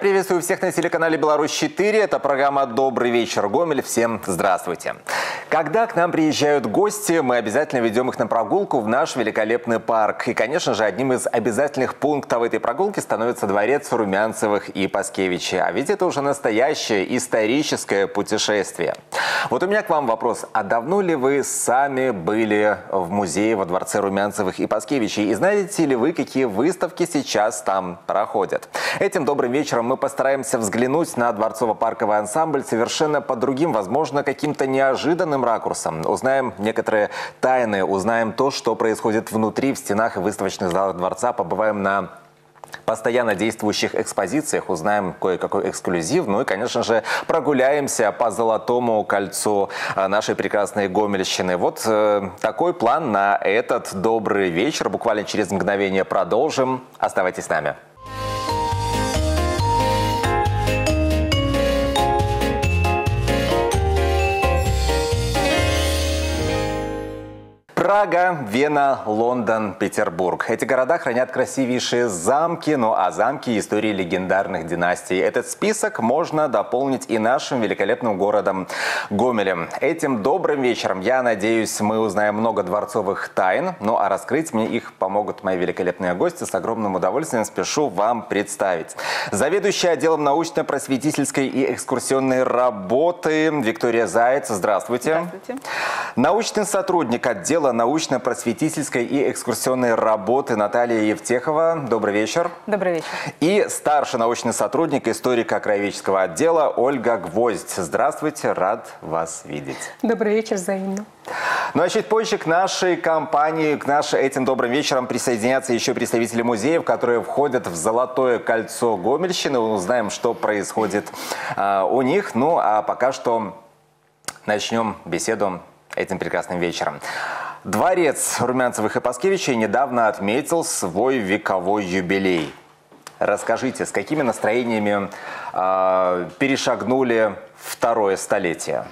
Приветствую всех на телеканале «Беларусь-4». Это программа «Добрый вечер, Гомель». Всем здравствуйте. Когда к нам приезжают гости, мы обязательно ведем их на прогулку в наш великолепный парк. И, конечно же, одним из обязательных пунктов этой прогулки становится дворец Румянцевых и Паскевича. А ведь это уже настоящее историческое путешествие. Вот у меня к вам вопрос. А давно ли вы сами были в музее во дворце Румянцевых и Паскевичей? И знаете ли вы, какие выставки сейчас там проходят? Этим добрым вечером мы постараемся взглянуть на дворцово-парковый ансамбль совершенно по другим, возможно, каким-то неожиданным ракурсом. Узнаем некоторые тайны, узнаем то, что происходит внутри, в стенах и выставочных залах дворца. Побываем на постоянно действующих экспозициях, узнаем кое-какой эксклюзив, ну и, конечно же, прогуляемся по Золотому кольцу э, нашей прекрасной Гомельщины. Вот э, такой план на этот добрый вечер. Буквально через мгновение продолжим. Оставайтесь с нами. Прага, Вена, Лондон, Петербург. Эти города хранят красивейшие замки, ну а замки – истории легендарных династий. Этот список можно дополнить и нашим великолепным городом Гомелем. Этим добрым вечером, я надеюсь, мы узнаем много дворцовых тайн. Ну а раскрыть мне их помогут мои великолепные гости. С огромным удовольствием спешу вам представить. Заведующая отделом научно-просветительской и экскурсионной работы Виктория Заяц. Здравствуйте. Здравствуйте. Научный сотрудник отдела научно-просветительской и экскурсионной работы Наталья Евтехова. Добрый вечер. Добрый вечер. И старший научный сотрудник историка краеведческого отдела Ольга Гвоздь. Здравствуйте, рад вас видеть. Добрый вечер, взаимно. Ну а чуть позже к нашей компании, к нашим этим добрым вечерам присоединятся еще представители музеев, которые входят в Золотое кольцо Гомельщины. Узнаем, что происходит э, у них. Ну а пока что начнем беседу этим прекрасным вечером. Дворец Румянцевых и Паскевичей недавно отметил свой вековой юбилей. Расскажите, с какими настроениями э, перешагнули второе столетие?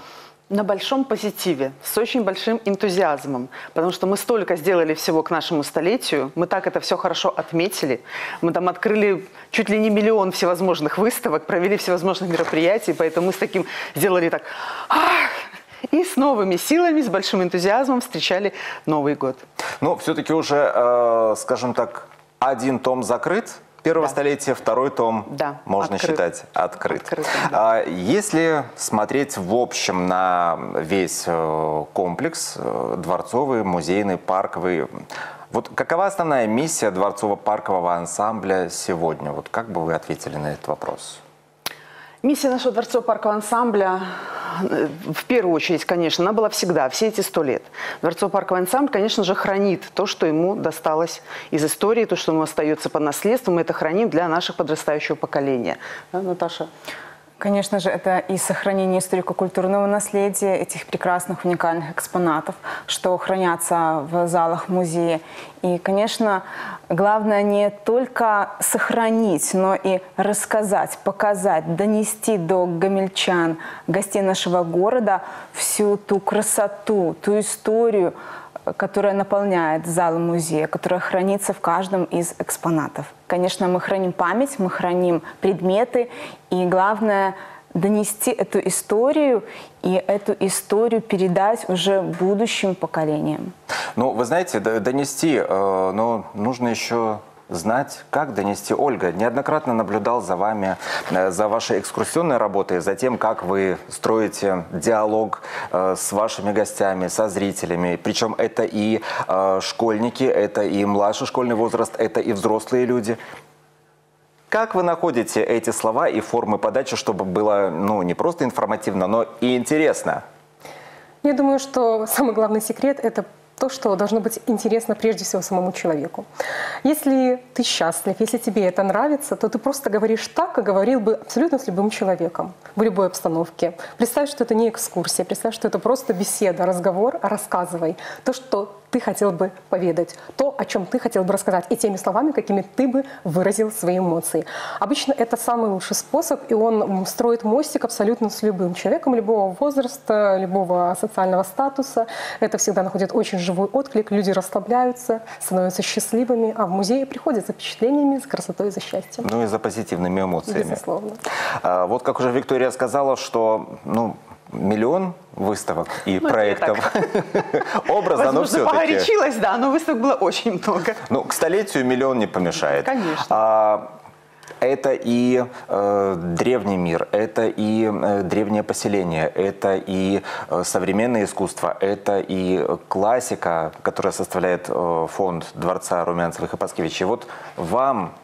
На большом позитиве, с очень большим энтузиазмом, потому что мы столько сделали всего к нашему столетию, мы так это все хорошо отметили, мы там открыли чуть ли не миллион всевозможных выставок, провели всевозможных мероприятий, поэтому мы с таким сделали так, ах, и с новыми силами, с большим энтузиазмом встречали Новый год. Ну, все-таки уже, э, скажем так, один том закрыт, первого да. столетия, второй том да, можно открыт. считать открыт. Открытым, да. а, если смотреть в общем на весь э, комплекс, э, дворцовый, музейный, парковый, вот какова основная миссия дворцово-паркового ансамбля сегодня? Вот как бы вы ответили на этот вопрос? Миссия нашего дворцово-паркового ансамбля, э, в первую очередь, конечно, она была всегда, все эти сто лет. Дворцово-парковый ансамбль, конечно же, хранит то, что ему досталось из истории, то, что ему остается по наследству, мы это храним для наших подрастающего поколения. Да, Наташа? Конечно же, это и сохранение историко-культурного наследия, этих прекрасных уникальных экспонатов, что хранятся в залах музея. И, конечно, главное не только сохранить, но и рассказать, показать, донести до гомельчан, гостей нашего города всю ту красоту, ту историю, которая наполняет зал музея, которая хранится в каждом из экспонатов. Конечно, мы храним память, мы храним предметы, и главное донести эту историю и эту историю передать уже будущим поколениям. Ну, вы знаете, донести, э, но нужно еще знать, как донести. Ольга, неоднократно наблюдал за вами, э, за вашей экскурсионной работой, за тем, как вы строите диалог э, с вашими гостями, со зрителями. Причем это и э, школьники, это и младший школьный возраст, это и взрослые люди. Как вы находите эти слова и формы подачи, чтобы было ну, не просто информативно, но и интересно? Я думаю, что самый главный секрет – это то, что должно быть интересно прежде всего самому человеку. Если ты счастлив, если тебе это нравится, то ты просто говоришь так, как говорил бы абсолютно с любым человеком в любой обстановке. Представь, что это не экскурсия, представь, что это просто беседа, разговор, рассказывай то, что ты хотел бы поведать, то, о чем ты хотел бы рассказать, и теми словами, какими ты бы выразил свои эмоции. Обычно это самый лучший способ, и он строит мостик абсолютно с любым человеком, любого возраста, любого социального статуса. Это всегда находит очень живой отклик, люди расслабляются, становятся счастливыми, а в музее приходят за впечатлениями, за красотой, за счастьем. Ну и за позитивными эмоциями. Безусловно. А, вот как уже Виктория сказала, что ну, миллион выставок и Ну, проектов. Образно, но Возможно, все-таки. погорячилась, да, но выставок было очень много. Ну, к столетию миллион не помешает. Конечно. А, это и э, древний мир, это и э, древнее поселение, это и э, современное искусство, это и классика, которая составляет э, фонд Дворца Румянцевых и Паскевичей. Вот вам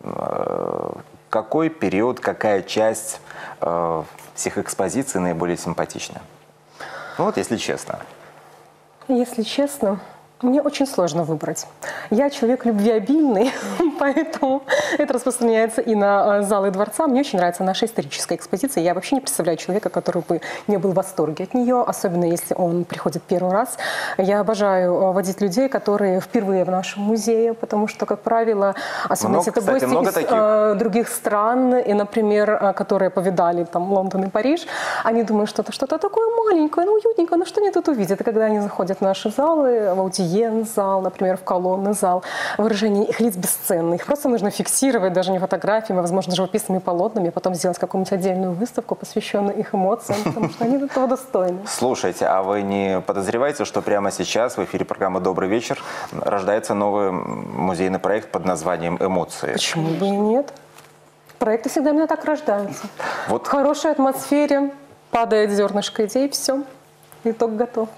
э, какой период, какая часть э, всех экспозиций наиболее симпатична? Ну вот, если честно. Если честно, мне очень сложно выбрать. Я человек любвеобильный, поэтому это распространяется и на э, залы дворца. Мне очень нравится наша историческая экспозиция. Я вообще не представляю человека, который бы не был в восторге от нее, особенно если он приходит первый раз. Я обожаю э, водить людей, которые впервые в нашем музее, потому что, как правило, особенно Много, если это кстати, гости из таких. э, других стран, и, например, которые повидали там Лондон и Париж, они думают, что это что-то такое маленькое, ну, уютненькое, ну что они тут увидят? И когда они заходят в наши залы, в аудиенц-зал, например, в колонный зал, выражение их лиц бесценно. Их просто нужно фиксировать, даже не фотографиями, а, возможно, живописными полотнами, потом сделать какую-нибудь отдельную выставку, посвященную их эмоциям, потому что они этого достойны. Слушайте, а вы не подозреваете, что прямо сейчас в эфире программы «Добрый вечер» рождается новый музейный проект под названием «Эмоции»? Почему бы и нет? Проекты всегда именно так рождаются. Вот В хорошей атмосфере падает зернышко идей, все, итог готов.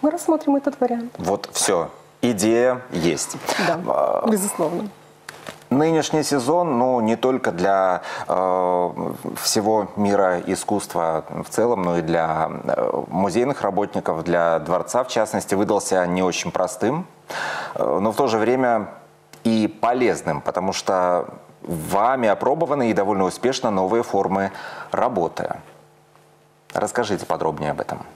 Мы рассмотрим этот вариант. Вот все. Идея есть. Да, А, безусловно. Нынешний сезон, ну, не только для э, всего мира искусства в целом, но и для э, музейных работников, для дворца, в частности, выдался не очень простым, э, но в то же время и полезным, потому что вами опробованы и довольно успешно новые формы работы. Расскажите подробнее об этом.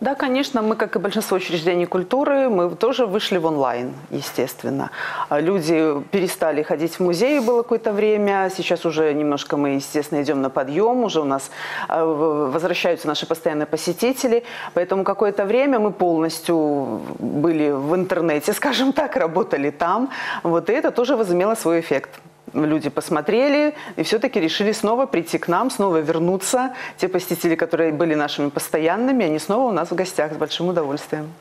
Да, конечно, мы, как и большинство учреждений культуры, мы тоже вышли в онлайн, естественно. А Люди перестали ходить в музеи было какое-то время, сейчас уже немножко мы, естественно, идем на подъем, уже у нас а, возвращаются наши постоянные посетители, поэтому какое-то время мы полностью были в интернете, скажем так, работали там, вот и это тоже возымело свой эффект. Люди посмотрели и все-таки решили снова прийти к нам, снова вернуться. Те посетители, которые были нашими постоянными, они снова у нас в гостях с большим удовольствием.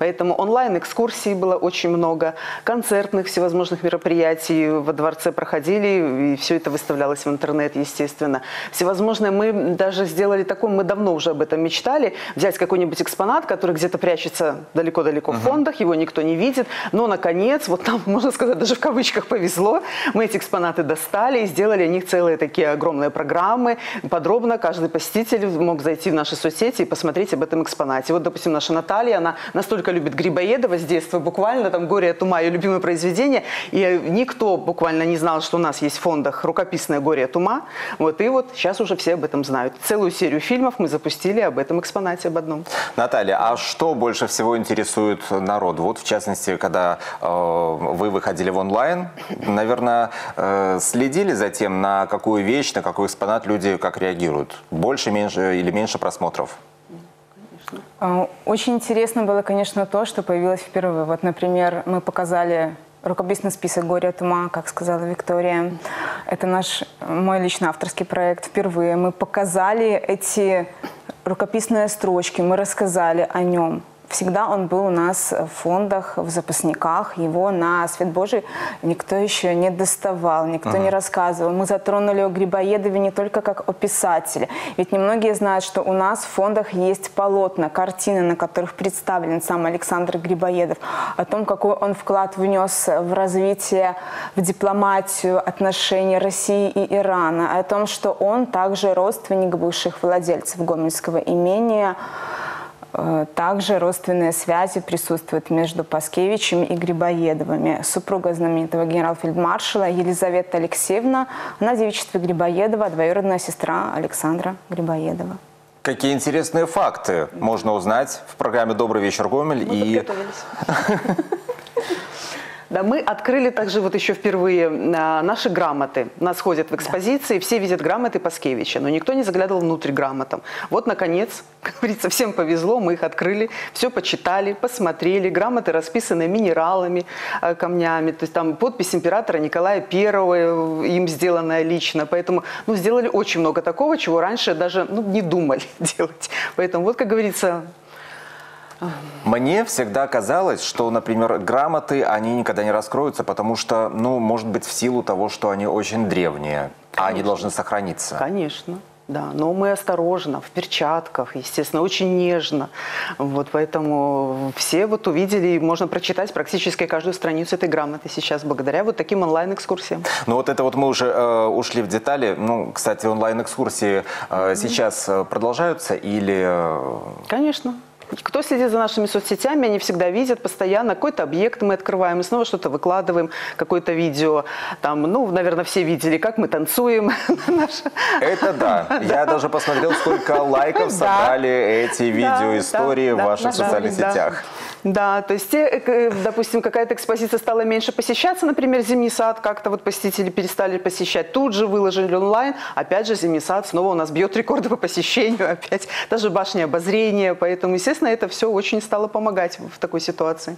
Поэтому онлайн-экскурсий было очень много, концертных всевозможных мероприятий во дворце проходили, и все это выставлялось в интернет, естественно. Всевозможные, мы даже сделали такое, мы давно уже об этом мечтали, взять какой-нибудь экспонат, который где-то прячется далеко-далеко в фондах, его никто не видит, но, наконец, вот нам, можно сказать, даже в кавычках повезло, мы эти экспонаты достали и сделали о них целые такие огромные программы, подробно каждый посетитель мог зайти в наши соцсети и посмотреть об этом экспонате. Вот, допустим, наша Наталья, она настолько любит Грибоедова с детства, буквально там «Горе от ума» ее любимое произведение, и никто буквально не знал, что у нас есть в фондах рукописное «Горе от ума». Вот, и вот сейчас уже все об этом знают. Целую серию фильмов мы запустили об этом экспонате, об одном. Наталья, а что больше всего интересует народ? Вот, в частности, когда э, вы выходили в онлайн, наверное, э, следили за тем, на какую вещь, на какой экспонат люди как реагируют? Больше, меньше или меньше просмотров? А, Очень интересно было, конечно, то, что появилось впервые. Вот, например, мы показали рукописный список «Горе от ума», как сказала Виктория. Это наш, мой лично авторский проект впервые. Мы показали эти рукописные строчки, мы рассказали о нем. Всегда он был у нас в фондах, в запасниках. Его на свет Божий никто еще не доставал, никто не рассказывал. Мы затронули о Грибоедове не только как о писателе. Ведь немногие знают, что у нас в фондах есть полотна, картины, на которых представлен сам Александр Грибоедов. О том, какой он вклад внес в развитие, в дипломатию отношений России и Ирана. О том, что он также родственник бывших владельцев Гомельского имения. Э, Также родственные связи присутствуют между Паскевичем и Грибоедовыми. Супруга знаменитого генерал-фельдмаршала Елизавета Алексеевна, она в девичестве Грибоедова, двоюродная сестра Александра Грибоедова. Какие интересные факты можно узнать в программе «Добрый вечер, Гомель». Мы и. Да, мы открыли также вот еще впервые а, наши грамоты. Нас ходят в экспозиции, все видят грамоты Паскевича, но никто не заглядывал внутрь грамотам. Вот, наконец, как говорится, всем повезло, мы их открыли, все почитали, посмотрели. Грамоты расписаны минералами, э, камнями. То есть там подпись императора Николая I, им сделанная лично. Поэтому ну, сделали очень много такого, чего раньше даже ну, не думали делать. Поэтому вот, как говорится, мне всегда казалось, что, например, грамоты, они никогда не раскроются, потому что, ну, может быть, в силу того, что они очень древние, Конечно. а они должны сохраниться. Конечно. Да, но мы осторожно, в перчатках, естественно, очень нежно. Вот, поэтому все вот увидели, можно прочитать практически каждую страницу этой грамоты сейчас, благодаря вот таким онлайн-экскурсиям. Ну вот это вот мы уже э, ушли в детали. Ну, кстати, онлайн-экскурсии э, сейчас э, продолжаются или... Э... Конечно. Кто следит за нашими соцсетями, они всегда видят постоянно какой-то объект мы открываем, и снова что-то выкладываем, какое-то видео. Там, ну, наверное, все видели, как мы танцуем. Это да. Я даже посмотрел, сколько лайков собрали эти видео, истории в ваших социальных сетях. Да, то есть, э, допустим, какая-то экспозиция стала меньше посещаться, например, Зимний сад, как-то вот посетители перестали посещать, тут же выложили онлайн, опять же, Зимний сад снова у нас бьет рекорды по посещению, опять даже башня обозрения, поэтому, естественно, это все очень стало помогать в такой ситуации.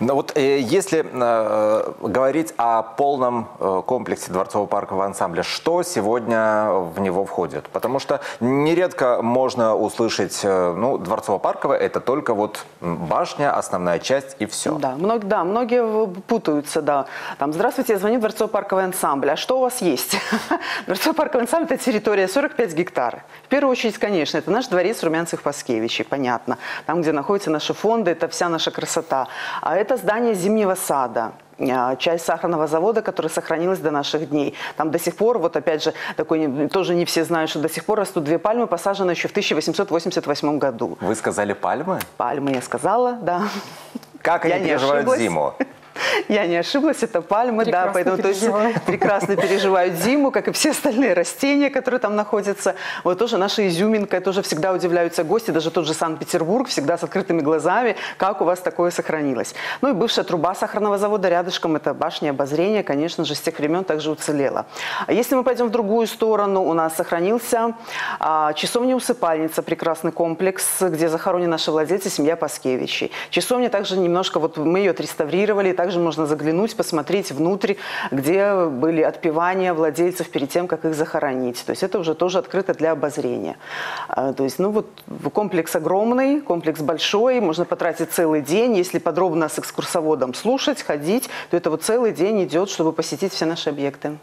Но вот э, если э, говорить о полном э, комплексе дворцово-паркового ансамбля, что сегодня в него входит? Потому что нередко можно услышать, ну, дворцово-парковое – это только вот башня, основная часть и все. Да, мног, да, многие путаются, да. Там, здравствуйте, я звоню дворцово-парковый ансамбль. А что у вас есть? Дворцово-парковый ансамбль – это территория 45 гектар. В первую очередь, конечно, это наш дворец Румянцев-Паскевичей, понятно. Там, где находятся наши фонды, это вся наша красота. А это здание Зимнего сада а, часть сахарного завода, которая сохранилась до наших дней. Там до сих пор, вот опять же, такой, тоже не все знают, что до сих пор растут две пальмы, посаженные еще в 1888 году. Вы сказали пальмы? Пальмы я сказала, да. Как они я переживают зиму? Я не ошиблась, это пальмы, прекрасно да, поэтому то есть, прекрасно переживают зиму, как и все остальные растения, которые там находятся. Вот тоже наша изюминка, тоже всегда удивляются гости, даже тот же Санкт-Петербург, всегда с открытыми глазами, как у вас такое сохранилось. Ну и бывшая труба сахарного завода рядышком, это башня обозрения, конечно же, с тех времен также уцелела. Если мы пойдем в другую сторону, у нас сохранился а, часовня-усыпальница, прекрасный комплекс, где захоронены наши владельцы, семья Паскевичей. Часовня также немножко, вот мы ее отреставрировали, также можно заглянуть, посмотреть внутрь, где были отпевания владельцев перед тем, как их захоронить. То есть это уже тоже открыто для обозрения. А, то есть, ну вот комплекс огромный, комплекс большой, можно потратить целый день. Если подробно с экскурсоводом слушать, ходить, то это вот целый день идет, чтобы посетить все наши объекты.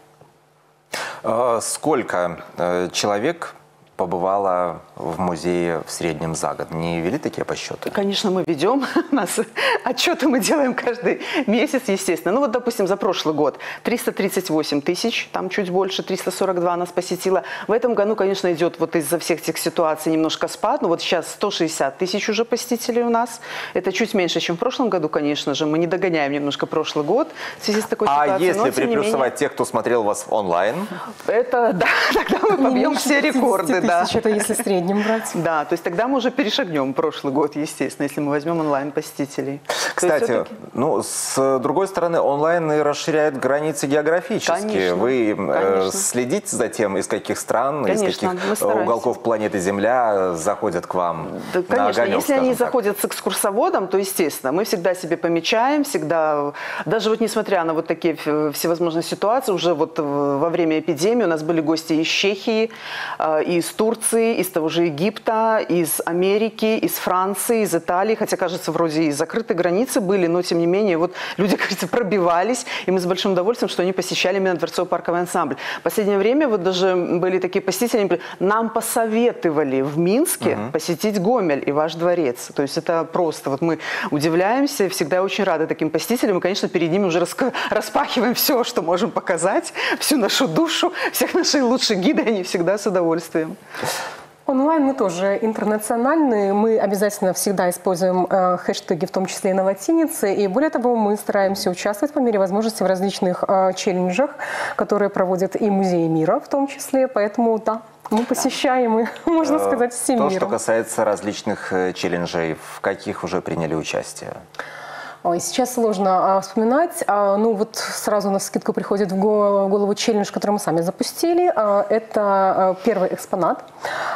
А, сколько э, человек побывала в музее в среднем за год. Не вели такие подсчеты? Конечно, мы ведем. Нас отчеты мы делаем каждый месяц, естественно. Ну вот, допустим, за прошлый год 338 тысяч, там чуть больше, 342 нас посетило. В этом году, конечно, идет вот из-за всех этих ситуаций немножко спад. Но вот сейчас 160 тысяч уже посетителей у нас. Это чуть меньше, чем в прошлом году, конечно же. Мы не догоняем немножко прошлый год в связи с такой а ситуацией. А если приплюсовать менее... тех, кто смотрел вас онлайн? Это, да, тогда мы побьем все рекорды да. тысяч, это если в среднем брать. Да, то есть тогда мы уже перешагнем прошлый год, естественно, если мы возьмем онлайн-посетителей. Кстати, ну, с другой стороны, онлайн и расширяет границы географические. Конечно, Вы э, конечно. следите за тем, из каких стран, конечно, из каких уголков планеты Земля заходят к вам да, Конечно, огонек, если они так. заходят с экскурсоводом, то, естественно, мы всегда себе помечаем, всегда, даже вот несмотря на вот такие всевозможные ситуации, уже вот во время эпидемии у нас были гости из Чехии, э, из Турции, из того же Египта, из Америки, из Франции, из Италии, хотя, кажется, вроде и закрытые границы были, но, тем не менее, вот люди, кажется, пробивались, и мы с большим удовольствием, что они посещали именно дворцово-парковый ансамбль. В последнее время вот даже были такие посетители, нам посоветовали в Минске угу. посетить Гомель и ваш дворец. То есть это просто, вот мы удивляемся, всегда очень рады таким посетителям, и, конечно, перед ними уже распахиваем все, что можем показать, всю нашу душу, всех наших лучших гиды, они всегда с удовольствием. Онлайн мы тоже интернациональные. Мы обязательно всегда используем э, хэштеги, в том числе и на латинице. И более того, мы стараемся участвовать по мере возможности в различных э, челленджах, которые проводят и музеи мира в том числе. Поэтому да, мы посещаем, и, можно э, сказать, всем То, миром. что касается различных э, челленджей, в каких уже приняли участие? Ой, сейчас сложно а, вспоминать. А, ну вот сразу на скидку приходит в голову челлендж, который мы сами запустили. А, это а, первый экспонат.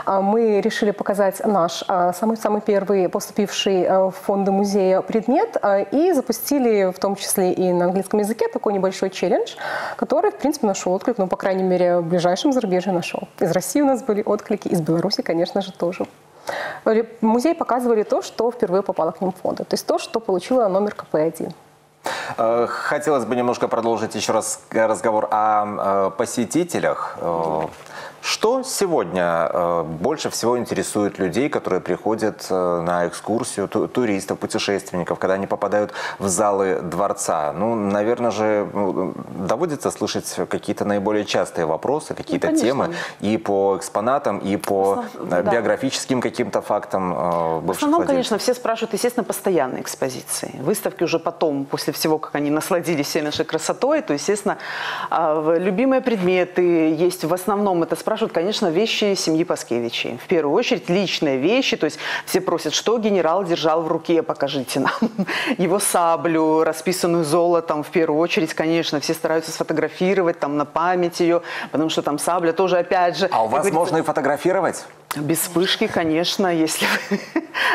А, мы решили показать наш самый-самый первый поступивший в фонды музея предмет а, и запустили в том числе и на английском языке такой небольшой челлендж, который, в принципе, нашел отклик, ну, по крайней мере, в ближайшем зарубежье нашел. Из России у нас были отклики, из Беларуси, конечно же, тоже. Музей показывали то, что впервые попало к ним в фонды, то есть то, что получило номер КП-1. Э, хотелось бы немножко продолжить еще раз разговор о э, посетителях. Что сегодня э, больше всего интересует людей, которые приходят э, на экскурсию, ту туристов, путешественников, когда они попадают в залы дворца? Ну, наверное же, ну, доводится слышать какие-то наиболее частые вопросы, какие-то ну, темы и по экспонатам, и по. Э, биографическим да. каким-то фактам э, В основном, конечно, все спрашивают, естественно, постоянные экспозиции. Выставки уже потом, после всего, как они насладились всей нашей красотой, то, естественно, э, любимые предметы есть в основном это спрашивают спрашивают, конечно, вещи семьи Паскевичей. В первую очередь личные вещи, то есть все просят, что генерал держал в руке, покажите нам. Его саблю, расписанную золотом, в первую очередь, конечно, все стараются сфотографировать там на память ее, потому что там сабля тоже, опять же... А у вас можно и фотографировать? Без вспышки, конечно, если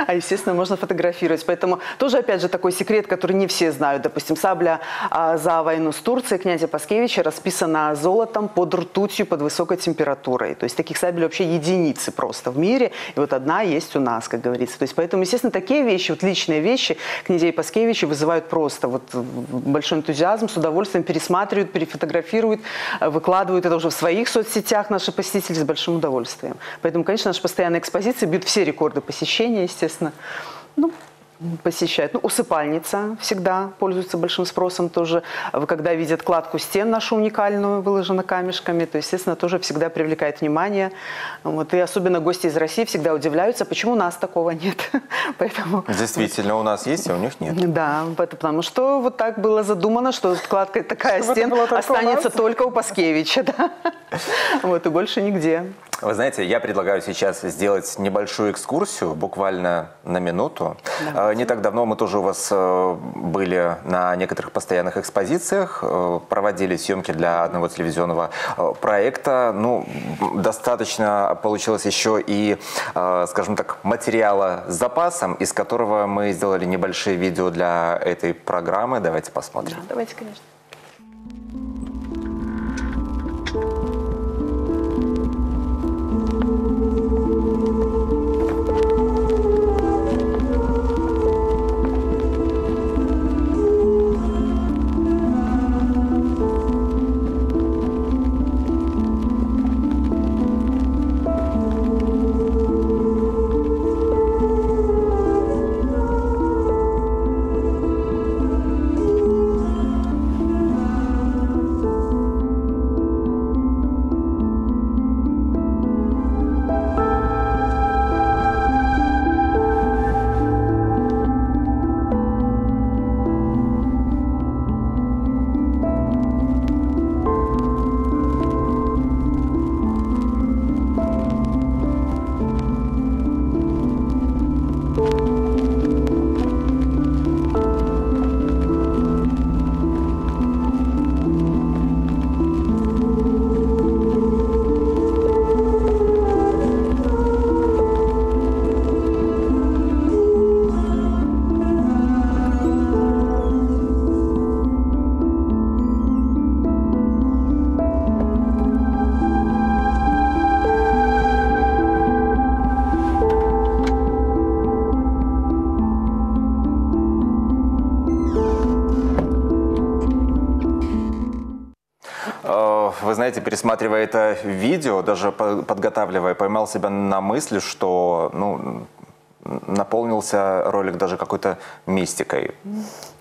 а естественно можно фотографировать. Поэтому тоже опять же такой секрет, который не все знают. Допустим, сабля а, за войну с Турцией князя Паскевича расписана золотом под ртутью под высокой температурой. То есть таких сабель вообще единицы просто в мире. И вот одна есть у нас, как говорится. То есть поэтому, естественно, такие вещи, вот личные вещи князей Паскевича вызывают просто вот большой энтузиазм, с удовольствием пересматривают, перефотографируют, выкладывают это уже в своих соцсетях наши посетители с большим удовольствием. Поэтому, конечно, наши постоянные экспозиции бьют все рекорды посещения, естественно. Ну, посещают. Ну, усыпальница всегда пользуется большим спросом тоже. Когда видят кладку стен нашу уникальную, выложена камешками, то, естественно, тоже всегда привлекает внимание. Вот. И особенно гости из России всегда удивляются, почему у нас такого нет. Поэтому... Действительно, у нас есть, а у них нет. Да, потому что вот так было задумано, что кладка такая стен останется только у Паскевича. Да? Вот, и больше нигде. Вы знаете, я предлагаю сейчас сделать небольшую экскурсию, буквально на минуту. Да. Не так давно мы тоже у вас э, были на некоторых постоянных экспозициях, э, проводили съемки для одного телевизионного э, проекта. Ну, достаточно получилось еще и, скажем так, материала с запасом, из которого мы сделали небольшие видео для этой программы. Давайте посмотрим. Да, давайте, конечно. Знаете, пересматривая это видео, даже подготавливая, поймал себя на мысли, что ну, наполнился ролик даже какой-то мистикой.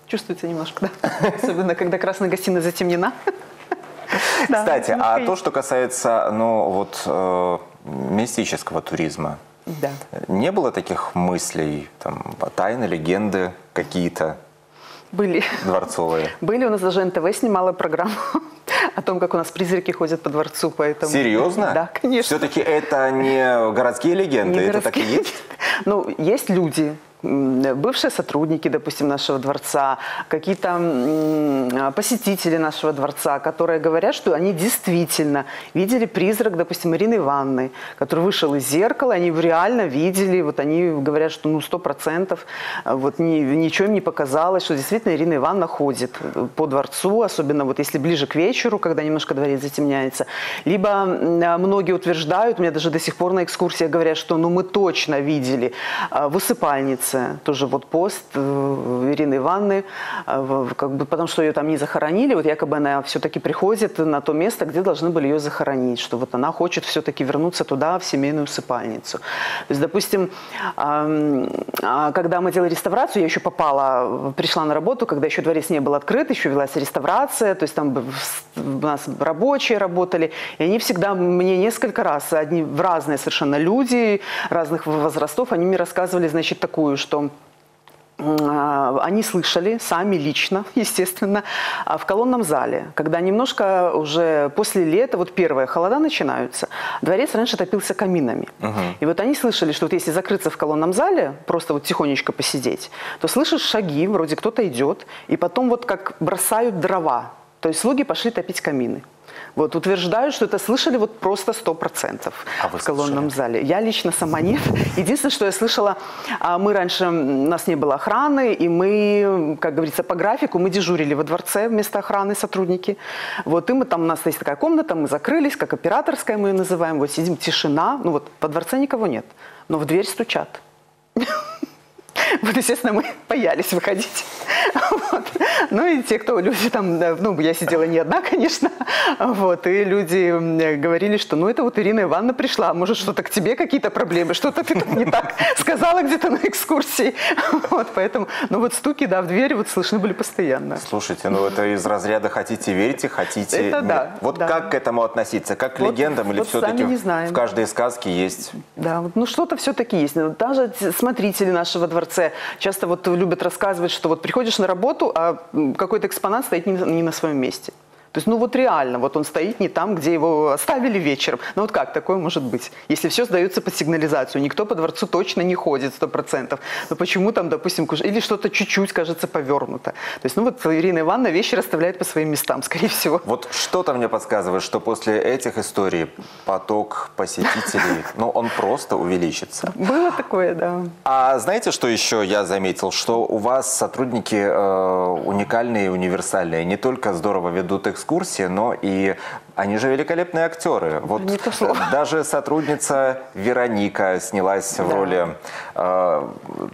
Чувствуется немножко, да. Особенно, когда красная гостиная затемнена. Кстати, а то, что касается, ну, вот, э, мистического туризма, да. не было таких мыслей, там, тайны, легенды какие-то? Были. Дворцовые. Были. У нас даже НТВ снимала программу о том, как у нас призраки ходят по дворцу. Поэтому... Серьезно? Да, конечно. Все-таки это не городские легенды, не это городские. так и есть? Ну, есть люди, бывшие сотрудники, допустим, нашего дворца, какие-то посетители нашего дворца, которые говорят, что они действительно видели призрак, допустим, Ирины Ивановны, который вышел из зеркала, они реально видели, вот они говорят, что ну сто процентов, вот ни, ничего им не показалось, что действительно Ирина Ивановна ходит по дворцу, особенно вот если ближе к вечеру, когда немножко дворец затемняется. Либо многие утверждают, у меня даже до сих пор на экскурсиях говорят, что ну мы точно видели а, в усыпальнице, тоже вот пост э, Ирины Ивановны, а, как бы, потому что ее там не захоронили, вот якобы она все-таки приходит на то место, где должны были ее захоронить, что вот она хочет все-таки вернуться туда, в семейную усыпальницу. То есть, допустим, а, когда мы делали реставрацию, я еще попала, пришла на работу, когда еще дворец не был открыт, еще велась реставрация, то есть там у нас рабочие работали, и они всегда мне несколько раз, одни в разные совершенно люди, разных возрастов, они мне рассказывали, значит, такую, что а, они слышали сами лично, естественно, а, в колонном зале, когда немножко уже после лета, вот первые холода начинаются, дворец раньше топился каминами. Угу. И вот они слышали, что вот если закрыться в колонном зале, просто вот тихонечко посидеть, то слышишь шаги, вроде кто-то идет, и потом вот как бросают дрова. То есть слуги пошли топить камины. Вот утверждаю, что это слышали вот просто сто процентов а в колонном слышали? зале. Я лично сама нет. Единственное, что я слышала, а, мы раньше, у нас не было охраны, и мы, как говорится, по графику, мы дежурили во дворце вместо охраны сотрудники. Вот, и мы там, у нас есть такая комната, мы закрылись, как операторская мы ее называем, вот сидим, тишина, ну вот во дворце никого нет, но в дверь стучат. Вот, естественно, мы боялись выходить. Вот. Ну и те, кто люди там, ну, я сидела не одна, конечно, вот, и люди говорили, что ну это вот Ирина Ивановна пришла, может что-то к тебе какие-то проблемы, что-то ты там не так сказала где-то на экскурсии. Вот, поэтому, ну вот стуки, да, в дверь вот слышны были постоянно. Слушайте, ну это из разряда хотите верите, хотите... Это да. Вот да. как к этому относиться? Как к вот, легендам или вот все-таки в каждой сказке есть? Да, ну что-то все-таки есть. Даже смотрители нашего дворца часто вот любят рассказывать, что вот приходишь на работу, а какой-то экспонат стоит не на своем месте. То есть, ну вот реально, вот он стоит не там, где его оставили вечером. Ну вот как такое может быть? Если все сдается под сигнализацию, никто по дворцу точно не ходит сто процентов. Но почему там, допустим, или что-то чуть-чуть, кажется, повернуто. То есть, ну вот Ирина Ивановна вещи расставляет по своим местам, скорее всего. Вот что-то мне подсказывает, что после этих историй поток посетителей, ну он просто увеличится. Было такое, да. А знаете, что еще я заметил? Что у вас сотрудники э, уникальные и универсальные. Не только здорово ведут экскурсии, экскурсии, но и они же великолепные актеры. Вот даже сотрудница Вероника снялась да. в роли э,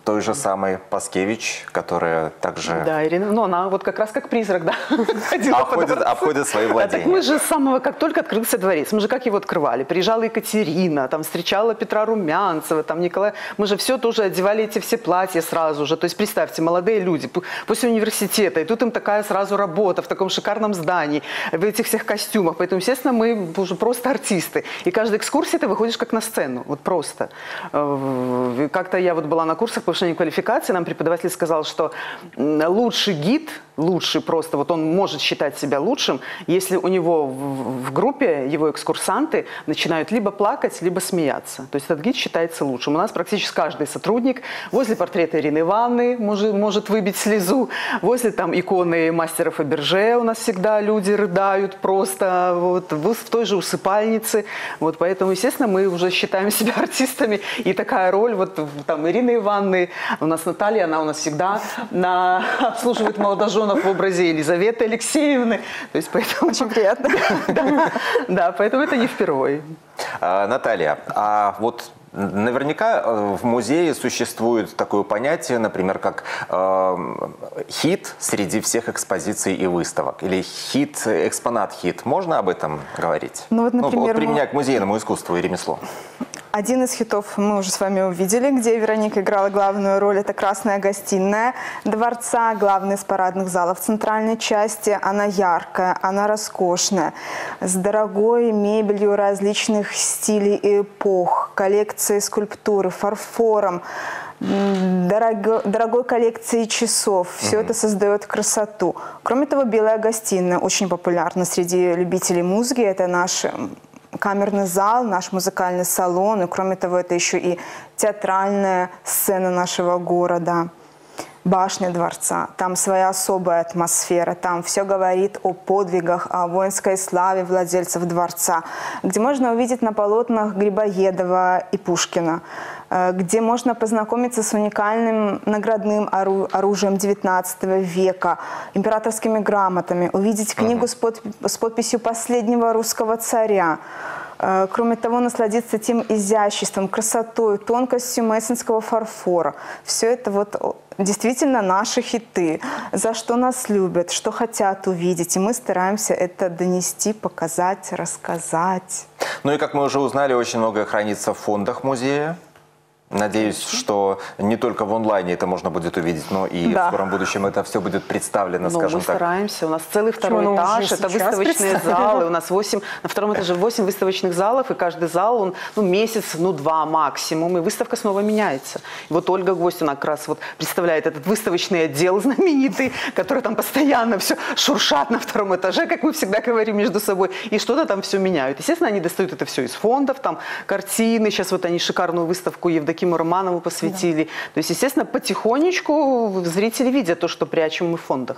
той же самой Паскевич, которая также... Да, Ирина, ну она вот как раз как призрак, да, обходит, обходит свои владения. Да, так мы же с самого, как только открылся дворец, мы же как его открывали, приезжала Екатерина, там встречала Петра Румянцева, там Николай, мы же все тоже одевали эти все платья сразу же, то есть представьте, молодые люди после университета, и тут им такая сразу работа в таком шикарном здании, в этих всех костюмах, Поэтому, естественно, мы уже просто артисты. И каждая экскурсия ты выходишь как на сцену. Вот просто. Э, как-то я вот была на курсах повышения квалификации, нам преподаватель сказал, что лучший гид, лучший просто, вот он может считать себя лучшим, если у него в группе его экскурсанты начинают либо плакать, либо смеяться. То есть этот гид считается лучшим. У нас практически каждый сотрудник возле портрета Ирины Ивановны может, может выбить слезу, возле там иконы мастера Фаберже у нас всегда люди рыдают просто вот, в той же усыпальнице. Вот, поэтому, естественно, мы уже считаем себя артистами. И такая роль, вот там Ирины Ивановны, у нас Наталья, она у нас всегда на, обслуживает молодоженов в образе Елизаветы Алексеевны. То есть поэтому... Очень приятно. Да, да, поэтому это не впервые. А, Наталья, а вот Наверняка э, в музее существует такое понятие, например, как э, хит среди всех экспозиций и выставок. Или хит, экспонат хит. Можно об этом говорить? Ну, вот, например, ну, вот применяя к музейному искусству и ремеслу. Один из хитов мы уже с вами увидели, где Вероника играла главную роль. Это «Красная гостиная» дворца, главный из парадных залов центральной части. Она яркая, она роскошная, с дорогой мебелью различных стилей и эпох, коллекцией скульптуры, фарфором, дорого, дорогой коллекцией часов. Все mm это создает красоту. Кроме того, белая гостиная очень популярна среди любителей музыки. Это наш камерный зал, наш музыкальный салон, и кроме того, это еще и театральная сцена нашего города башня дворца. Там своя особая атмосфера. Там все говорит о подвигах, о воинской славе владельцев дворца, где можно увидеть на полотнах Грибоедова и Пушкина, э, где можно познакомиться с уникальным наградным оружием XIX века, императорскими грамотами, увидеть книгу с, под, с подписью последнего русского царя, Э, кроме того, насладиться тем изяществом, красотой, тонкостью мессенского фарфора. Все это вот действительно наши хиты, за что нас любят, что хотят увидеть. И мы стараемся это донести, показать, рассказать. Ну и, как мы уже узнали, очень многое хранится в фондах музея. Надеюсь, что не только в онлайне это можно будет увидеть, но и да. в скором будущем это все будет представлено, ну, скажем мы так. Мы стараемся. У нас целый второй Почему этаж, это выставочные залы. У нас 8, на втором этаже 8 выставочных залов, и каждый зал, он ну, месяц, ну два максимум, и выставка снова меняется. И вот Ольга Гвоздь, она как раз вот представляет этот выставочный отдел знаменитый, который там постоянно все шуршат на втором этаже, как мы всегда говорим между собой, и что-то там все меняют. Естественно, они достают это все из фондов, там картины, сейчас вот они шикарную выставку Евдокии Евдокиму Романову посвятили. Да. То есть, естественно, потихонечку зрители видят то, что прячем мы в фондах.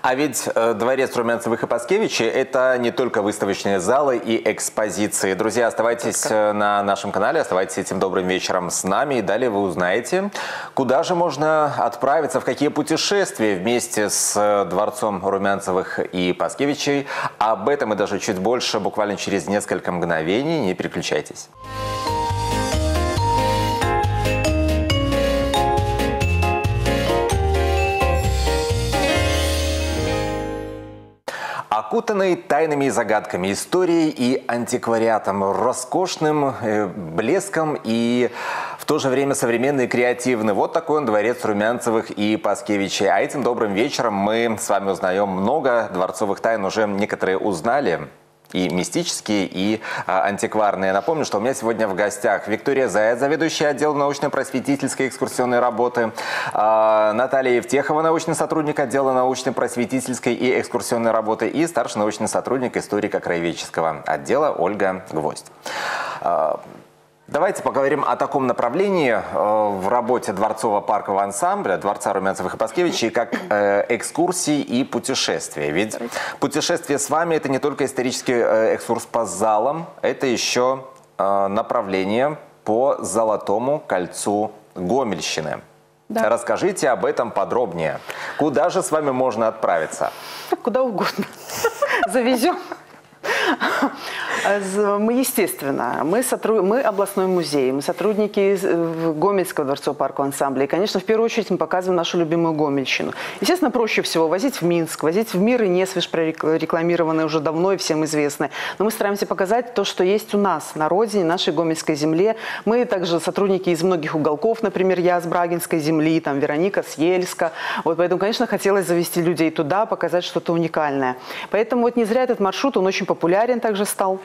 А ведь э, дворец Румянцевых и Паскевичей – это не только выставочные залы и экспозиции. Друзья, оставайтесь только. Э, на нашем канале, оставайтесь этим добрым вечером с нами. И далее вы узнаете, куда же можно отправиться, в какие путешествия вместе с э, дворцом Румянцевых и Паскевичей. Об этом и даже чуть больше буквально через несколько мгновений. Не переключайтесь. Окутанный тайнами и загадками, историей и антиквариатом, роскошным э, блеском и в то же время современный и креативный. Вот такой он дворец Румянцевых и Паскевичей. А этим добрым вечером мы с вами узнаем много дворцовых тайн, уже некоторые узнали и мистические, и а, антикварные. Напомню, что у меня сегодня в гостях Виктория Заяц, заведующая отделом научно-просветительской экскурсионной работы, а, Наталья Евтехова, научный сотрудник отдела научно-просветительской и экскурсионной работы, и старший научный сотрудник историка краеведческого отдела Ольга Гвоздь. А, Давайте поговорим о таком направлении э, в работе дворцово-паркового ансамбля Дворца Румянцевых и Паскевичей, как э, экскурсии и путешествия. Ведь путешествие с вами – это не только исторический э, экскурс по залам, это еще направление по Золотому кольцу Гомельщины. Да. Расскажите об этом подробнее. Куда же с вами можно отправиться? Куда угодно. Завезем. Мы, естественно, мы, сотруд... мы областной музей, мы сотрудники Гомельского дворцово-паркового ансамбля. И, конечно, в первую очередь мы показываем нашу любимую Гомельщину. Естественно, проще всего возить в Минск, возить в мир и не свеж уже давно и всем известные. Но мы стараемся показать то, что есть у нас на родине, нашей Гомельской земле. Мы также сотрудники из многих уголков, например, я с Брагинской земли, там Вероника с Ельска. Вот поэтому, конечно, хотелось завести людей туда, показать что-то уникальное. Поэтому вот не зря этот маршрут, он очень популярен также стал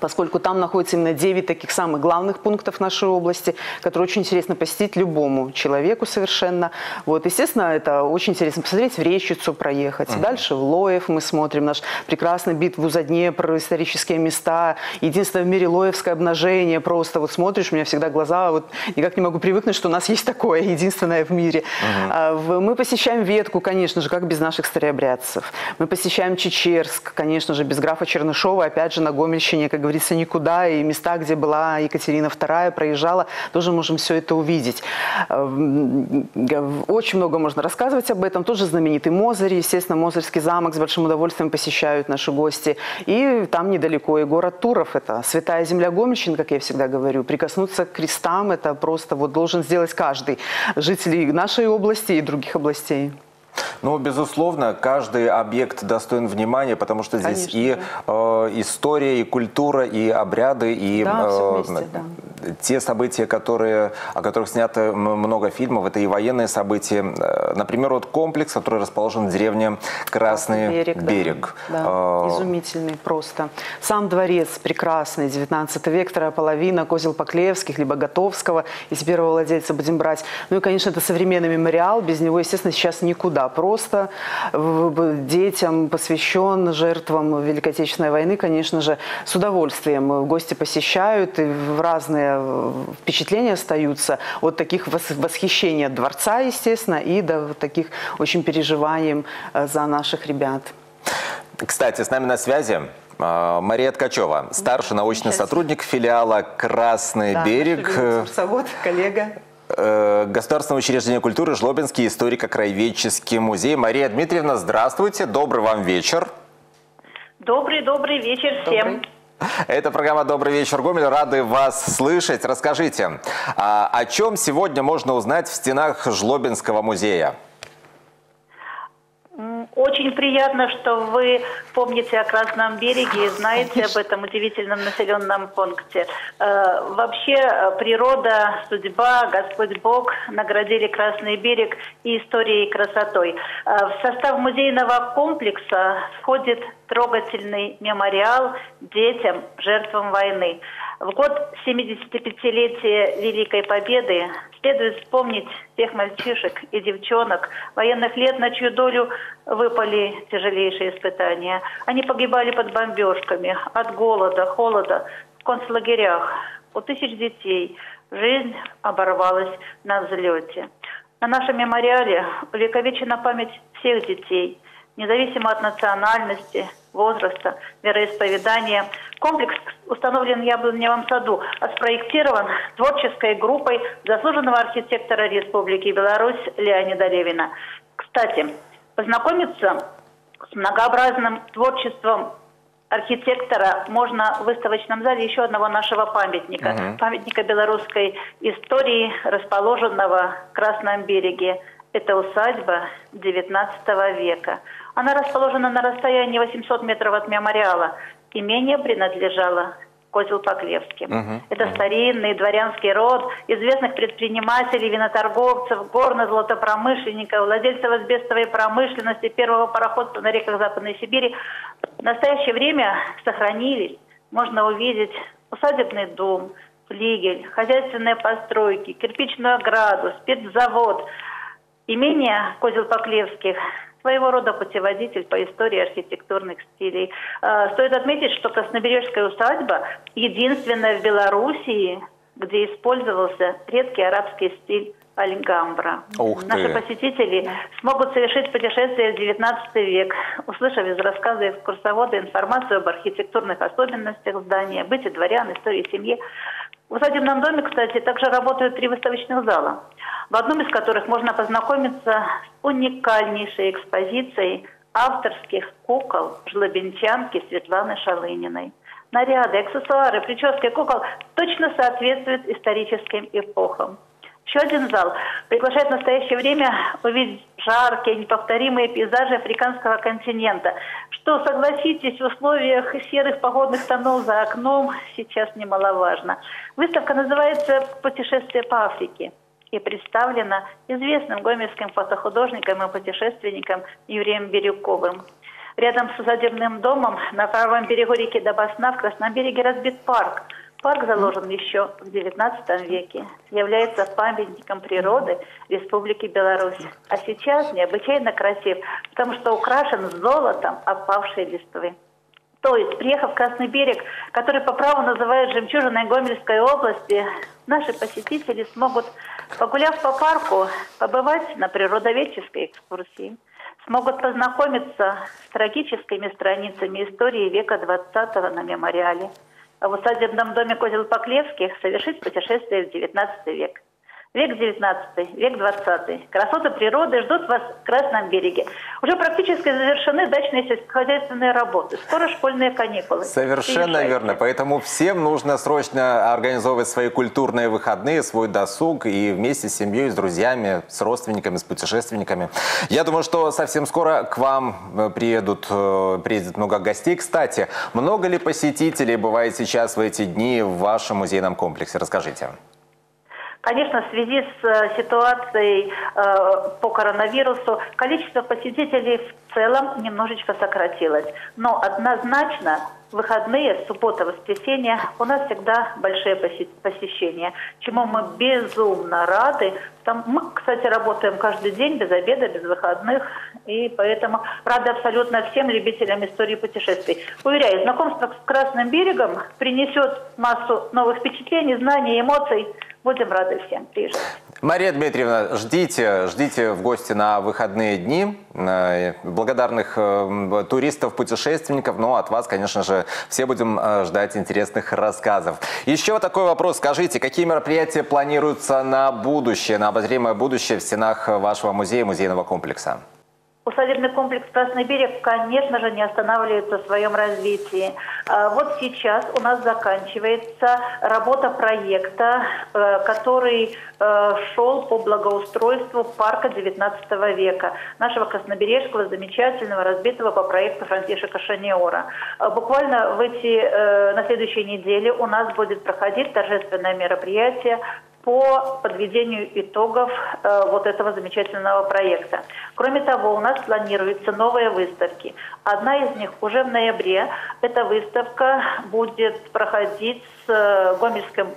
поскольку там находится именно 9 таких самых главных пунктов нашей области, которые очень интересно посетить любому человеку совершенно. Вот, естественно, это очень интересно посмотреть, в Речицу проехать. Uh-huh. Дальше в Лоев мы смотрим наш прекрасный битву за Днепр, исторические места. Единственное в мире Лоевское обнажение. Просто вот смотришь, у меня всегда глаза, вот никак не могу привыкнуть, что у нас есть такое, единственное в мире. Uh-huh. Мы посещаем Ветку, конечно же, как без наших старообрядцев. Мы посещаем Чечерск, конечно же, без графа Чернышова, опять же, на Гомельщине, как говорится, никуда. И места, где была Екатерина II, проезжала, тоже можем все это увидеть. Эм, очень много можно рассказывать об этом. Тоже знаменитый Мозырь, естественно, Мозырский замок с большим удовольствием посещают наши гости. И там недалеко и город Туров, это святая земля Гомельщин, как я всегда говорю. Прикоснуться к крестам, это просто вот должен сделать каждый житель нашей области и других областей. Ну, безусловно, каждый объект достоин внимания, потому что здесь Конечно, и да. э, история, и культура, и обряды, и да, э, вместе, да. те события, которые, о которых снято много фильмов, это и военные события. Э, например, вот комплекс, который расположен в деревне Красный, берег. берег. Да. Да. А... Изумительный просто. Сам дворец прекрасный, 19 век, вторая половина, Козел Поклевских, либо Готовского, из первого владельца будем брать. Ну и, конечно, это современный мемориал, без него, естественно, сейчас никуда. Просто детям посвящен жертвам Великой Отечественной войны, конечно же, с удовольствием гости посещают и в разные впечатления остаются от таких восхищений от дворца, естественно, и до таких очень переживаний э, за наших ребят. Кстати, с нами на связи э, Мария Ткачева, старший научный сотрудник филиала «Красный да, берег». Экскурсовод, коллега. Государственное учреждение культуры Жлобинский историко-краеведческий музей. Мария Дмитриевна, здравствуйте, добрый вам вечер. Добрый-добрый вечер всем. Добрый. Это программа «Добрый вечер, Гомель». Рады вас слышать. Расскажите, а о чем сегодня можно узнать в стенах Жлобинского музея? Очень приятно, что вы помните о Красном береге и знаете об этом удивительном населенном пункте. Э, вообще э, природа, судьба, Господь Бог наградили Красный берег и историей и красотой. Э, в состав музейного комплекса входит трогательный мемориал детям, жертвам войны. В год 75-летия Великой Победы следует вспомнить тех мальчишек и девчонок военных лет, на чью долю выпали тяжелейшие испытания. Они погибали под бомбежками, от голода, холода, в концлагерях. У тысяч детей жизнь оборвалась на взлете. На нашем мемориале увековечена память всех детей, независимо от национальности, возраста, вероисповедания. Комплекс установлен в Яблоневом саду, а спроектирован творческой группой заслуженного архитектора Республики Беларусь Леонида Левина. Кстати, познакомиться с многообразным творчеством архитектора можно в выставочном зале еще одного нашего памятника. Uh-huh. Памятника белорусской истории, расположенного в Красном береге. Это усадьба XIX века. Она расположена на расстоянии 800 метров от мемориала. Имение принадлежало Козел-Поклевским. Uh-huh. Это старинный дворянский род известных предпринимателей, виноторговцев, горно-золотопромышленников, владельцев асбестовой промышленности, первого пароходства на реках Западной Сибири. В настоящее время сохранились, можно увидеть усадебный дом, флигель, хозяйственные постройки, кирпичную ограду, спецзавод. Имение Козел-Поклевских своего рода путеводитель по истории архитектурных стилей. А, стоит отметить, что Краснобережская усадьба единственная в Белоруссии, где использовался редкий арабский стиль Альгамбра. Ух Наши посетители смогут совершить путешествие в XIX век, услышав из рассказа экскурсовода информацию об архитектурных особенностях здания, быте дворян, истории семьи. В усадебном доме, кстати, также работают три выставочных зала, в одном из которых можно познакомиться с уникальнейшей экспозицией авторских кукол жлобинчанки Светланы Шалыниной. Наряды, аксессуары, прически кукол точно соответствуют историческим эпохам. Еще один зал приглашает в настоящее время увидеть жаркие, неповторимые пейзажи африканского континента, что, согласитесь, в условиях серых погодных тонов за окном сейчас немаловажно. Выставка называется «Путешествие по Африке» и представлена известным гомельским фотохудожником и путешественником Юрием Бирюковым. Рядом с судебным домом на правом берегу реки Добасна в Красном береге разбит парк – Парк заложен еще в XIX веке, является памятником природы Республики Беларусь. А сейчас необычайно красив, потому что украшен золотом опавшей листвы. То есть, приехав в Красный берег, который по праву называют жемчужиной Гомельской области, наши посетители смогут, погуляв по парку, побывать на природоведческой экскурсии, смогут познакомиться с трагическими страницами истории века XX на мемориале – в усадебном доме Козел-Поклевских совершить путешествие в XIX век. Век 19, век 20. Красоты природы ждут вас в Красном береге. Уже практически завершены дачные сельскохозяйственные работы. Скоро школьные каникулы. Совершенно Приезжайте. верно. Поэтому всем нужно срочно организовывать свои культурные выходные, свой досуг и вместе с семьей, с друзьями, с родственниками, с путешественниками. Я думаю, что совсем скоро к вам э, приедут, э, приедет много гостей. Кстати, много ли посетителей бывает сейчас в эти дни в вашем музейном комплексе? Расскажите. Конечно, в связи с э, ситуацией э, по коронавирусу количество посетителей в целом немножечко сократилось. Но однозначно выходные, суббота, воскресенье у нас всегда большие посе- посещения, чему мы безумно рады. Там мы, кстати, работаем каждый день без обеда, без выходных, и поэтому рады абсолютно всем любителям истории путешествий. Уверяю, знакомство с Красным берегом принесет массу новых впечатлений, знаний, эмоций. Будем рады всем. Приезжайте. Мария Дмитриевна, ждите, ждите в гости на выходные дни э, благодарных э, туристов, путешественников. Но от вас, конечно же, все будем э, ждать интересных рассказов. Еще такой вопрос. Скажите, какие мероприятия планируются на будущее, на обозримое будущее в стенах вашего музея, музейного комплекса? Усадебный комплекс «Красный берег», конечно же, не останавливается в своем развитии. А Вот сейчас у нас заканчивается работа проекта, э, который э, шел по благоустройству парка XIX века, нашего краснобережского, замечательного, разбитого по проекту Франтишека Шаниора. А Буквально в эти, э, на следующей неделе у нас будет проходить торжественное мероприятие по подведению итогов э, вот этого замечательного проекта. Кроме того, у нас планируются новые выставки. Одна из них уже в ноябре. Эта выставка будет проходить с э, Гомельским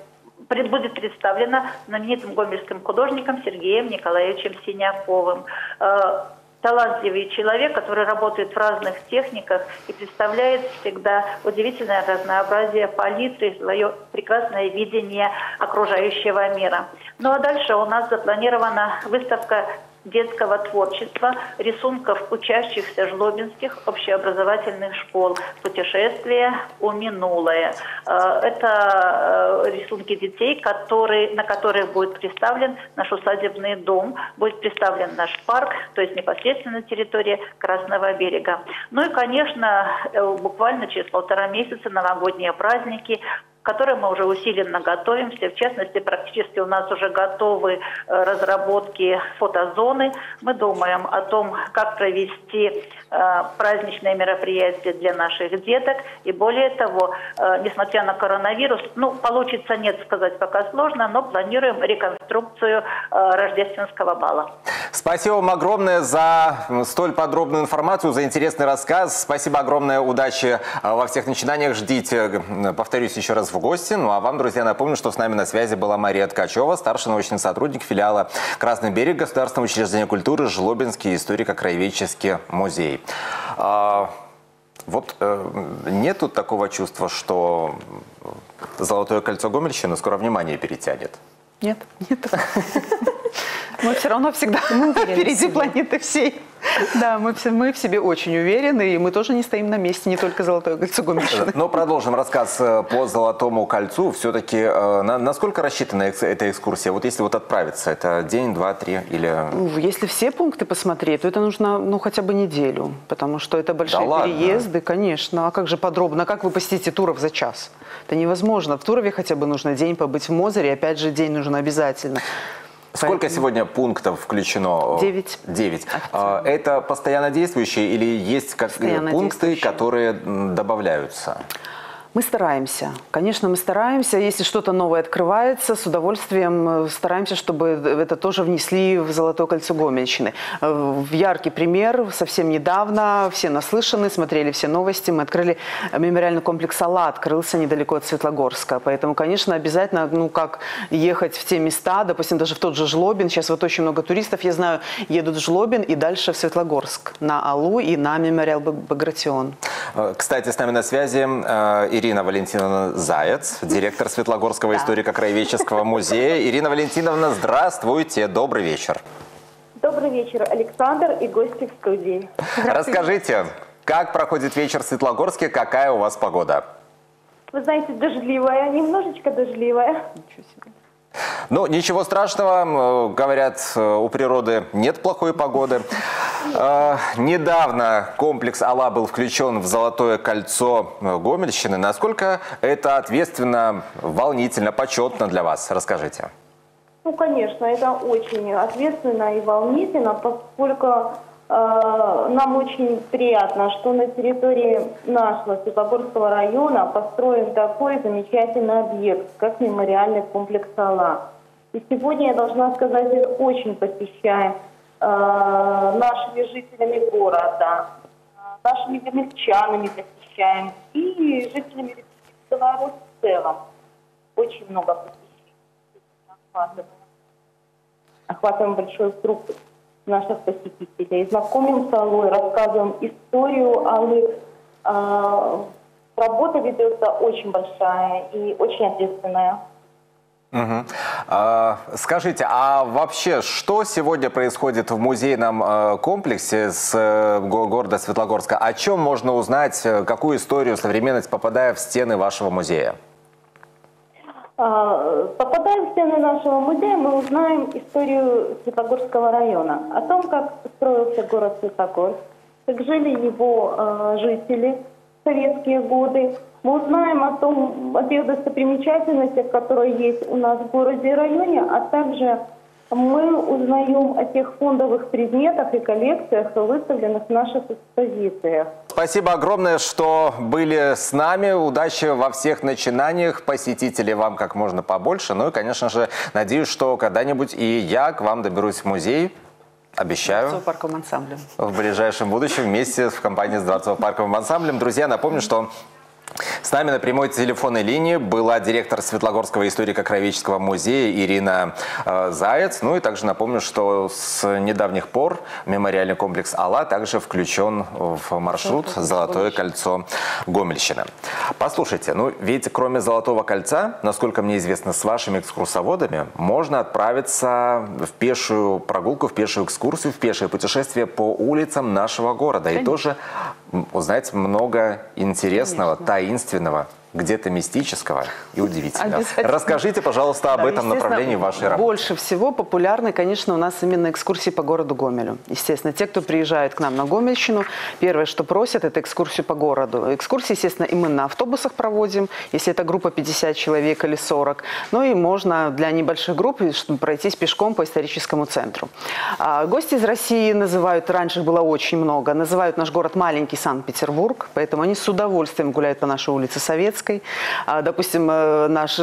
будет представлена знаменитым гомельским художником Сергеем Николаевичем Синяковым. Э, талантливый человек, который работает в разных техниках и представляет всегда удивительное разнообразие палитры, свое прекрасное видение окружающего мира. Ну а дальше у нас запланирована выставка детского творчества, рисунков учащихся жлобинских общеобразовательных школ «Путешествие у минулое». Э, Это э, рисунки детей, которые, на которых будет представлен наш усадебный дом, будет представлен наш парк, то есть непосредственно территория Красного берега. Ну и, конечно, э, буквально через полтора месяца новогодние праздники, к которым мы уже усиленно готовимся. В частности, практически у нас уже готовы э, разработки фотозоны. Мы думаем о том, как провести э, праздничные мероприятия для наших деток. И более того, э, несмотря на коронавирус, ну, получится нет сказать пока сложно, но планируем реконструкцию рождественского бала. Спасибо вам огромное за столь подробную информацию, за интересный рассказ. Спасибо огромное, удачи во всех начинаниях. Ждите, повторюсь еще раз, в гости. Ну а вам, друзья, напомню, что с нами на связи была Мария Ткачева, старший научный сотрудник филиала «Красный берег» Государственного учреждения культуры Жлобинский историко-краеведческий музей. А, Вот э, нет тут такого чувства, что Золотое кольцо Гомельщины скоро внимание перетянет? Нет, нет. Мы все равно всегда впереди планеты всей. Да, мы, мы в себе очень уверены, и мы тоже не стоим на месте, не только Золотое кольцо Гомельщины. Но продолжим рассказ э, по Золотому кольцу. Все-таки э, на- насколько рассчитана эта экскурсия? Вот если вот отправиться, это день, два, три или... Если все пункты посмотреть, то это нужно ну, хотя бы неделю, потому что это большие ладно? переезды, конечно. А как же подробно? Как вы посетите Туров за час? Это невозможно. В Турове хотя бы нужно день побыть в Мозере, опять же, день нужен обязательно. Сколько сегодня пунктов включено? Девять. Девять. Официально. А, Это постоянно действующие или есть как Постоянно пункты, которые добавляются? Мы стараемся. Конечно, мы стараемся. Если что-то новое открывается, с удовольствием э, стараемся, чтобы это тоже внесли в Золотое кольцо Гомельщины. Э, В яркий пример. Совсем недавно все наслышаны, смотрели все новости. Мы открыли мемориальный комплекс «Алла», открылся недалеко от Светлогорска. Поэтому, конечно, обязательно, ну, как ехать в те места, допустим, даже в тот же Жлобин. Сейчас вот очень много туристов, я знаю, едут в Жлобин и дальше в Светлогорск на Аллу и на мемориал Баг- Багратион. Э, Кстати, с нами на связи э, Ирина Валентиновна Заяц, директор Светлогорского историко-краеведческого музея. Ирина Валентиновна, здравствуйте, добрый вечер. Добрый вечер, Александр и гости в студии. Расскажите, как проходит вечер в Светлогорске, какая у вас погода? Вы знаете, дождливая, немножечко дождливая. Ну, ничего страшного. Говорят, у природы нет плохой погоды. Э, недавно комплекс Алла был включен в Золотое кольцо Гомельщины. Насколько это ответственно, волнительно, почетно для вас? Расскажите. Ну, конечно, это очень ответственно и волнительно, поскольку э, нам очень приятно, что на территории нашего Светлогорского района построен такой замечательный объект, как мемориальный комплекс Алла. И сегодня, я должна сказать, очень посещаем э, нашими жителями города, нашими гомельчанами посещаем и жителями Беларуси в целом. Очень много посещаем охватываем. Охватываем большой круг наших посетителей. Знакомим с Аллой, рассказываем историю Аллы. А, работа ведется очень большая и очень ответственная. Угу. Скажите, а вообще, что сегодня происходит в музейном э, комплексе с э, города Светлогорска? О чем можно узнать, э, какую историю, современность, попадая в стены вашего музея? А, попадая в стены нашего музея, мы узнаем историю Светлогорского района, о том, как строился город Светлогорск, как жили его э, жители в советские годы. Мы узнаем о том, о тех достопримечательностях, которые есть у нас в городе и районе, а также мы узнаем о тех фондовых предметах и коллекциях, выставленных в наших экспозициях. Спасибо огромное, что были с нами. Удачи во всех начинаниях. Посетителей вам как можно побольше. Ну и, конечно же, надеюсь, что когда-нибудь и я к вам доберусь в музей. Обещаю. Дворцово-парковым ансамблем. В ближайшем будущем вместе в компании с Дворцово-парковым ансамблем. Друзья, напомню, что с нами на прямой телефонной линии была директор Светлогорского историко-кровеческого музея Ирина э, Заяц. Ну и также напомню, что с недавних пор мемориальный комплекс Алла также включен в маршрут «Золотое кольцо Гомельщины». Послушайте, ну ведь кроме «Золотого кольца», насколько мне известно, с вашими экскурсоводами можно отправиться в пешую прогулку, в пешую экскурсию, в пешее путешествие по улицам нашего города. Конечно. И тоже узнать много интересного, Конечно. Таинственного где-то мистического и удивительного. Расскажите, пожалуйста, об да, этом направлении вашей работы. Больше всего популярны, конечно, у нас именно экскурсии по городу Гомелю. Естественно, те, кто приезжает к нам на Гомельщину, первое, что просят, это экскурсию по городу. Экскурсии, естественно, и мы на автобусах проводим, если это группа 50 человек или 40. Ну и можно для небольших групп пройтись пешком по историческому центру. А гости из России называют, раньше было очень много, называют наш город маленький Санкт-Петербург, поэтому они с удовольствием гуляют по нашей улице Советской, Советской. А, допустим, э, наш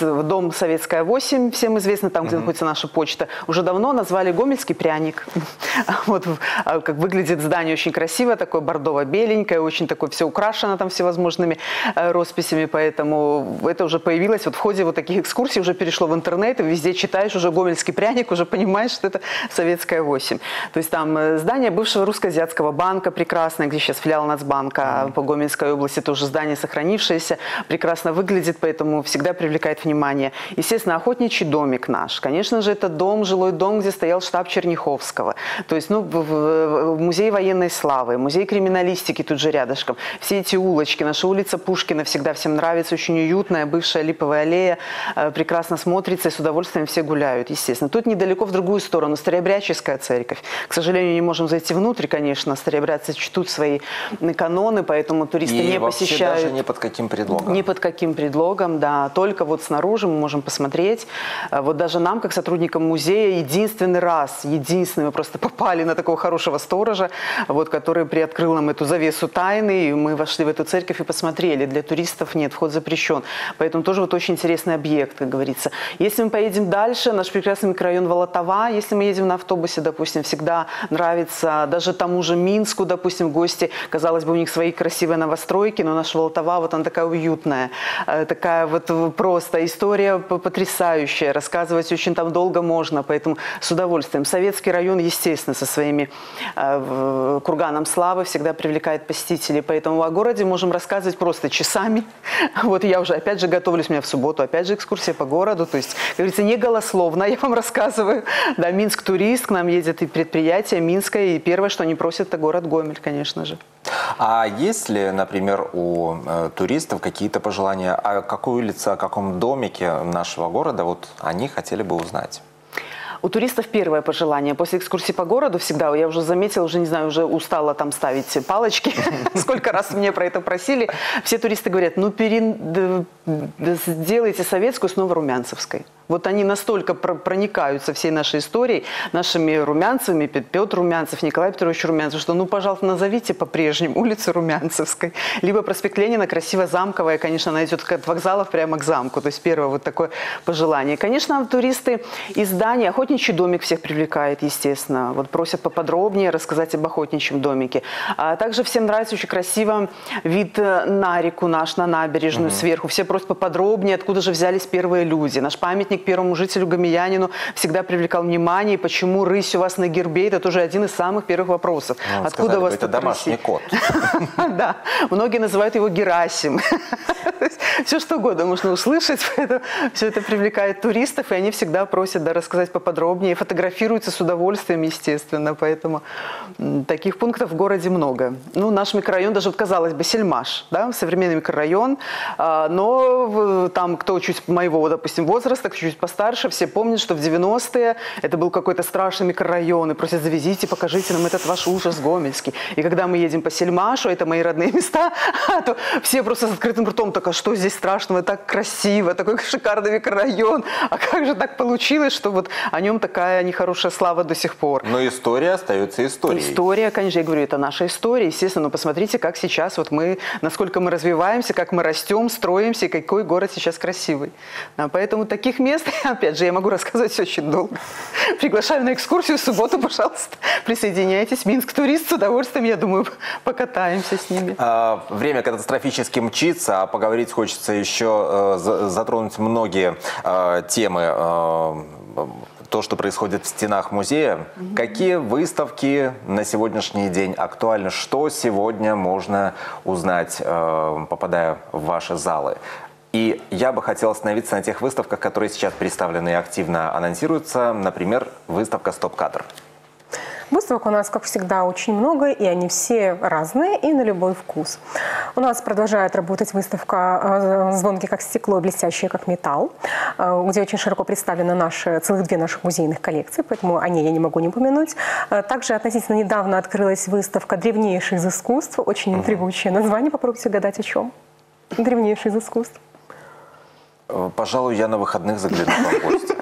дом Советская 8, всем известно, там, где находится наша почта, уже давно назвали Гомельский пряник. Вот а, как выглядит здание очень красиво, такое бордово-беленькое, очень такое все украшено там всевозможными э, росписями, поэтому это уже появилось вот в ходе вот таких экскурсий, уже перешло в интернет, и везде читаешь уже Гомельский пряник, уже понимаешь, что это Советская 8. То есть там э, здание бывшего русско-азиатского банка прекрасное, где сейчас филиал Нацбанка по Гомельской области, тоже здание сохранившееся прекрасно выглядит, поэтому всегда привлекает внимание. Естественно, охотничий домик наш. Конечно же, это дом, жилой дом, где стоял штаб Черняховского. То есть, ну, музей военной славы, музей криминалистики тут же рядышком. Все эти улочки, наша улица Пушкина всегда всем нравится, очень уютная, бывшая липовая аллея, э, прекрасно смотрится и с удовольствием все гуляют, естественно. Тут недалеко в другую сторону, Старообрядческая церковь. К сожалению, не можем зайти внутрь, конечно, старообрядцы чтут свои каноны, поэтому туристы и не посещают. даже ни под каким предлогом предлогом. Ни под каким предлогом, да. Только вот снаружи мы можем посмотреть. Э, вот даже нам, как сотрудникам музея, единственный раз, единственный, мы просто попали на такого хорошего сторожа, вот, который приоткрыл нам эту завесу тайны, и мы вошли в эту церковь и посмотрели. Для туристов нет, вход запрещен. Поэтому тоже вот очень интересный объект, как говорится. Если мы поедем дальше, наш прекрасный микрорайон Волотова, если мы едем на автобусе, допустим, всегда нравится даже тому же Минску, допустим, гости, казалось бы, у них свои красивые новостройки, но наш Волотова, вот она такая уютная, э, такая вот просто история потрясающая, рассказывать очень там долго можно, поэтому с удовольствием. Советский район, естественно, со своими э, курганом славы всегда привлекает посетителей, поэтому о городе можем рассказывать просто часами. Вот я уже опять же готовлюсь, у меня в субботу опять же экскурсия по городу, то есть, как говорится, не голословно я вам рассказываю. Да, Минск турист, к нам едет и предприятие Минское, и первое, что они просят, это город Гомель, конечно же. А есть ли, например, у э, туристов какие-то пожелания, о какой улице, о каком домике нашего города вот они хотели бы узнать? У туристов первое пожелание. После экскурсии по городу всегда, я уже заметила, уже не знаю, уже устала там ставить палочки. Сколько раз мне про это просили. Все туристы говорят, ну сделайте советскую снова румянцевской. Вот они настолько проникаются всей нашей историей, нашими Румянцевыми, Петр Румянцев, Николай Петрович Румянцев, что ну, пожалуйста, назовите по-прежнему улицу Румянцевской. Либо проспект Ленина, красиво замковая, конечно, она идет от вокзалов прямо к замку. То есть первое вот такое пожелание. Конечно, туристы из Дании, охотничий домик всех привлекает, естественно. Вот просят поподробнее рассказать об охотничьем домике. А также всем нравится очень красиво вид э, на реку наш, на набережную угу. сверху. Все просят поподробнее, откуда же взялись первые люди. Наш памятник памятник первому жителю Гамиянину всегда привлекал внимание. И почему рысь у вас на гербе? Это тоже один из самых первых вопросов. Ну, Откуда сказали, у вас это домашний кот. Да, многие называют его Герасим. Все что угодно можно услышать, поэтому все это привлекает туристов, и они всегда просят да, рассказать поподробнее, фотографируются с удовольствием, естественно, поэтому таких пунктов в городе много. Ну, наш микрорайон, даже вот казалось бы, Сельмаш, да, современный микрорайон, а, но там кто чуть моего, допустим, возраста, чуть постарше, все помнят, что в 90-е это был какой-то страшный микрорайон, и просят, завезите, покажите нам этот ваш ужас гомельский. И когда мы едем по Сельмашу, это мои родные места, то все просто с открытым ртом, так а что здесь страшного, так красиво, такой шикарный микрорайон, а как же так получилось, что вот о нем такая нехорошая слава до сих пор. Но история остается историей. История, конечно, я говорю, это наша история, естественно, но посмотрите, как сейчас вот мы, насколько мы развиваемся, как мы растем, строимся, и какой город сейчас красивый. А поэтому таких мест мест. Опять же, я могу рассказывать очень долго. Приглашаю на экскурсию в субботу, пожалуйста. Присоединяйтесь. Минск турист с удовольствием, я думаю, покатаемся с ними. А, время катастрофически мчится, а поговорить хочется еще э, затронуть многие э, темы э, то, что происходит в стенах музея. Угу. Какие выставки на сегодняшний день актуальны? Что сегодня можно узнать, попадая в ваши залы? И я бы хотел остановиться на тех выставках, которые сейчас представлены и активно анонсируются. Например, выставка «Стоп-кадр». Выставок у нас, как всегда, очень много, и они все разные и на любой вкус. У нас продолжает работать выставка э, «Звонки как стекло, блестящие как металл», э, где очень широко представлены наши, целых две наших музейных коллекции, поэтому о ней я не могу не упомянуть. Э, также относительно недавно открылась выставка «Древнейшие из искусств», очень интригующее название, попробуйте угадать о чем. «Древнейшие из искусств». Пожалуй, я на выходных загляну в гости.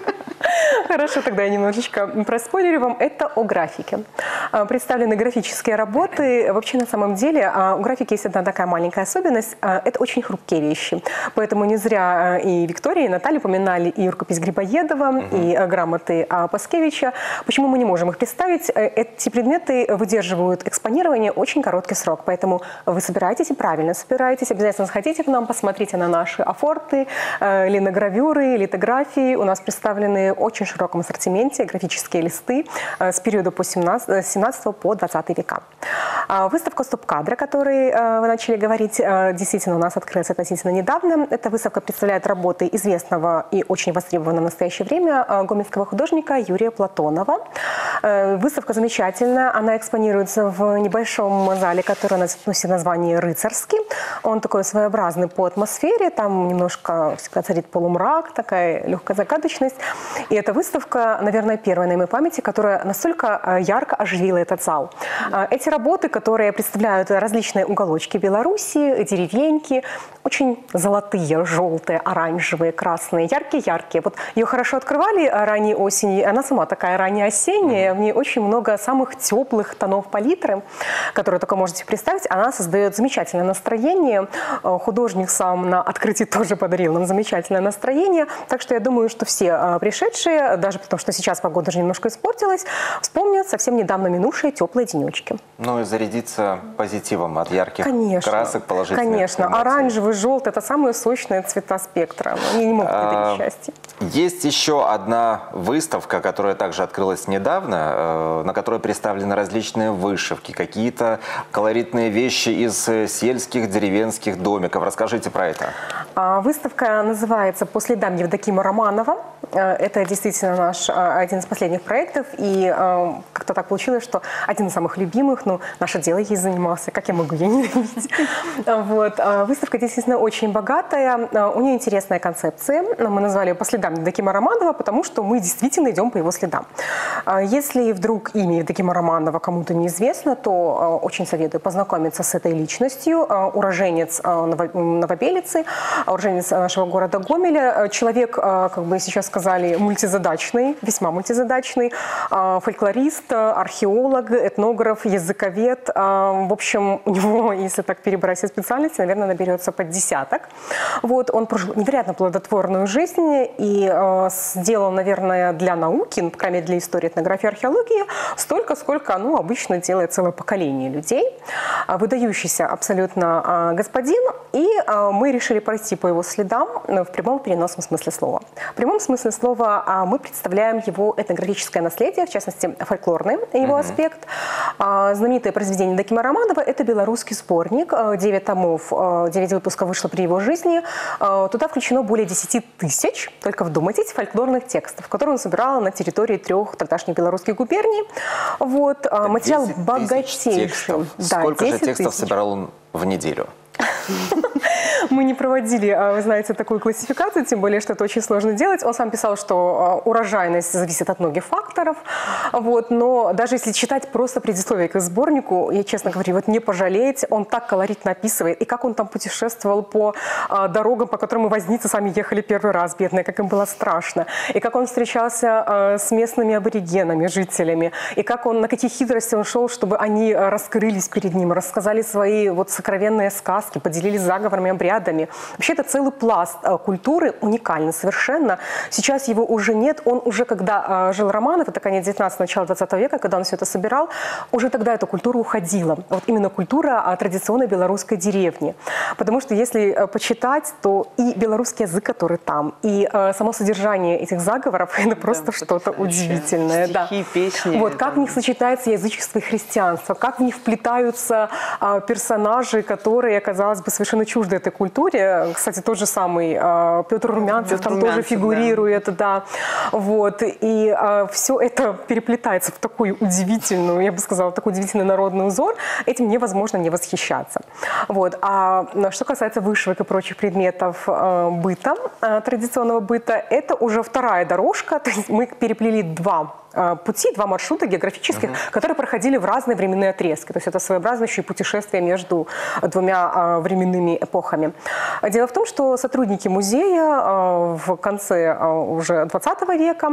Хорошо, тогда я немножечко проспойлерю вам. Это о графике. А, представлены графические работы. Вообще, на самом деле, а, у графики есть одна такая маленькая особенность. А, это очень хрупкие вещи. Поэтому не зря и Виктория, и Наталья упоминали и рукопись Грибоедова, угу. и грамоты Паскевича. Почему мы не можем их представить? Э, эти предметы выдерживают экспонирование очень короткий срок. Поэтому вы собираетесь и правильно собираетесь. Обязательно сходите к нам, посмотрите на наши афорты, э, линогравюры, литографии. У нас представлены очень широкие широком ассортименте графические листы э, с периода по 17, 17 э, по 20 века. А, выставка стоп-кадра, о которой э, вы начали говорить, действительно у нас открылась относительно недавно. Эта выставка представляет работы известного и очень востребованного в настоящее время гомельского художника Юрия Платонова. Выставка замечательная, она экспонируется в небольшом зале, который носит название «Рыцарский». Он такой своеобразный по атмосфере, там немножко всегда царит полумрак, такая легкая загадочность. И эта выставка выставка, наверное, первая на моей памяти, которая настолько э, ярко оживила этот зал. Э, эти работы, которые представляют различные уголочки Беларуси, деревеньки, очень золотые, желтые, оранжевые, красные, яркие-яркие. Вот ее хорошо открывали ранней осенью, она сама такая ранняя осенняя, в ней очень много самых теплых тонов палитры, которые только можете представить. Она создает замечательное настроение. Э, художник сам на открытии тоже подарил нам замечательное настроение. Так что я думаю, что все пришедшие даже потому что сейчас погода уже немножко испортилась, вспомнят совсем недавно минувшие теплые денечки. Ну и зарядиться позитивом от ярких конечно, красок положительных Конечно, эмоций. оранжевый, желтый – это самые сочные цвета спектра. Они не могут подарить а, счастье. Есть еще одна выставка, которая также открылась недавно, э, на которой представлены различные вышивки, какие-то колоритные вещи из э, сельских, деревенских домиков. Расскажите про это. А, выставка называется «По следам Евдокима Романова». Э, это действительно наш один из последних проектов. И как-то так получилось, что один из самых любимых, ну, наше дело ей занимался, как я могу ее не любить. Вот. А выставка действительно очень богатая, а, у нее интересная концепция. Мы назвали ее «По следам Евдокима Романова», потому что мы действительно идем по его следам. А если вдруг имя Евдокима Романова кому-то неизвестно, то очень советую познакомиться с этой личностью. Уроженец Новобелицы, уроженец нашего города Гомеля. Человек, как бы сейчас сказали, мультизадачный, весьма мультизадачный, фольклорист, археолог, этнограф, языковед. В общем, у него, если так перебрать все специальности, наверное, наберется под десяток. Вот, он прожил невероятно плодотворную жизнь и э, сделал, наверное, для науки, ну, по крайней мере, для истории, этнографии, археологии, столько, сколько ну, обычно делает целое поколение людей. А, выдающийся абсолютно а, господин. И а, мы решили пройти по его следам в прямом переносном смысле слова. В прямом смысле слова мы представляем его этнографическое наследие, в частности, фольклорный его mm-hmm. аспект. Знаменитое произведение Дакима Романова – это белорусский сборник. Девять томов, девять выпусков вышло при его жизни. Туда включено более 10 тысяч, только вдумайтесь, фольклорных текстов, которые он собирал на территории трех тогдашних белорусских губерний. Вот, материал богатейший. Да, Сколько же текстов тысяч. собирал он в неделю? Мы не проводили, а, вы знаете, такую классификацию, тем более, что это очень сложно делать. Он сам писал, что а, урожайность зависит от многих факторов. Вот, но даже если читать просто предисловие к сборнику, я, честно говорю, вот не пожалеете, он так колоритно описывает. И как он там путешествовал по а, дорогам, по которым мы возницы сами ехали первый раз, бедные, как им было страшно. И как он встречался с местными аборигенами, жителями. И как он, на какие хитрости он шел, чтобы они раскрылись перед ним, рассказали свои вот сокровенные сказки, поделились заговорами, обрядами. Вообще это целый пласт а, культуры, уникальный совершенно. Сейчас его уже нет. Он уже, когда а, жил Романов, это конец 19 начало 20 века, когда он все это собирал, уже тогда эта культура уходила. Вот именно культура а, традиционной белорусской деревни. Потому что если почитать, то и белорусский язык, который там, и само содержание этих заговоров, это просто да, что-то удивительное. Стихи, да. песни. Вот, как в них сочетается язычество и христианство, как в них вплетаются персонажи, которые, казалось бы, совершенно чужды этой культуре. Кстати, тот же самый э, Петр Румянцев Петр там Румянцев, тоже фигурирует, да. да. Вот. И э, все это переплетается в такой удивительную, я бы сказала, такой удивительный народный узор. Этим невозможно не восхищаться. Вот. А что касается вышивок и прочих предметов быта, традиционного быта, это уже вторая дорожка. То есть мы переплели два пути, два маршрута географических, угу. которые проходили в разные временные отрезки. То есть это своеобразное еще и путешествие между двумя э, временными эпохами. Дело в том, что сотрудники музея э, в конце уже 20 века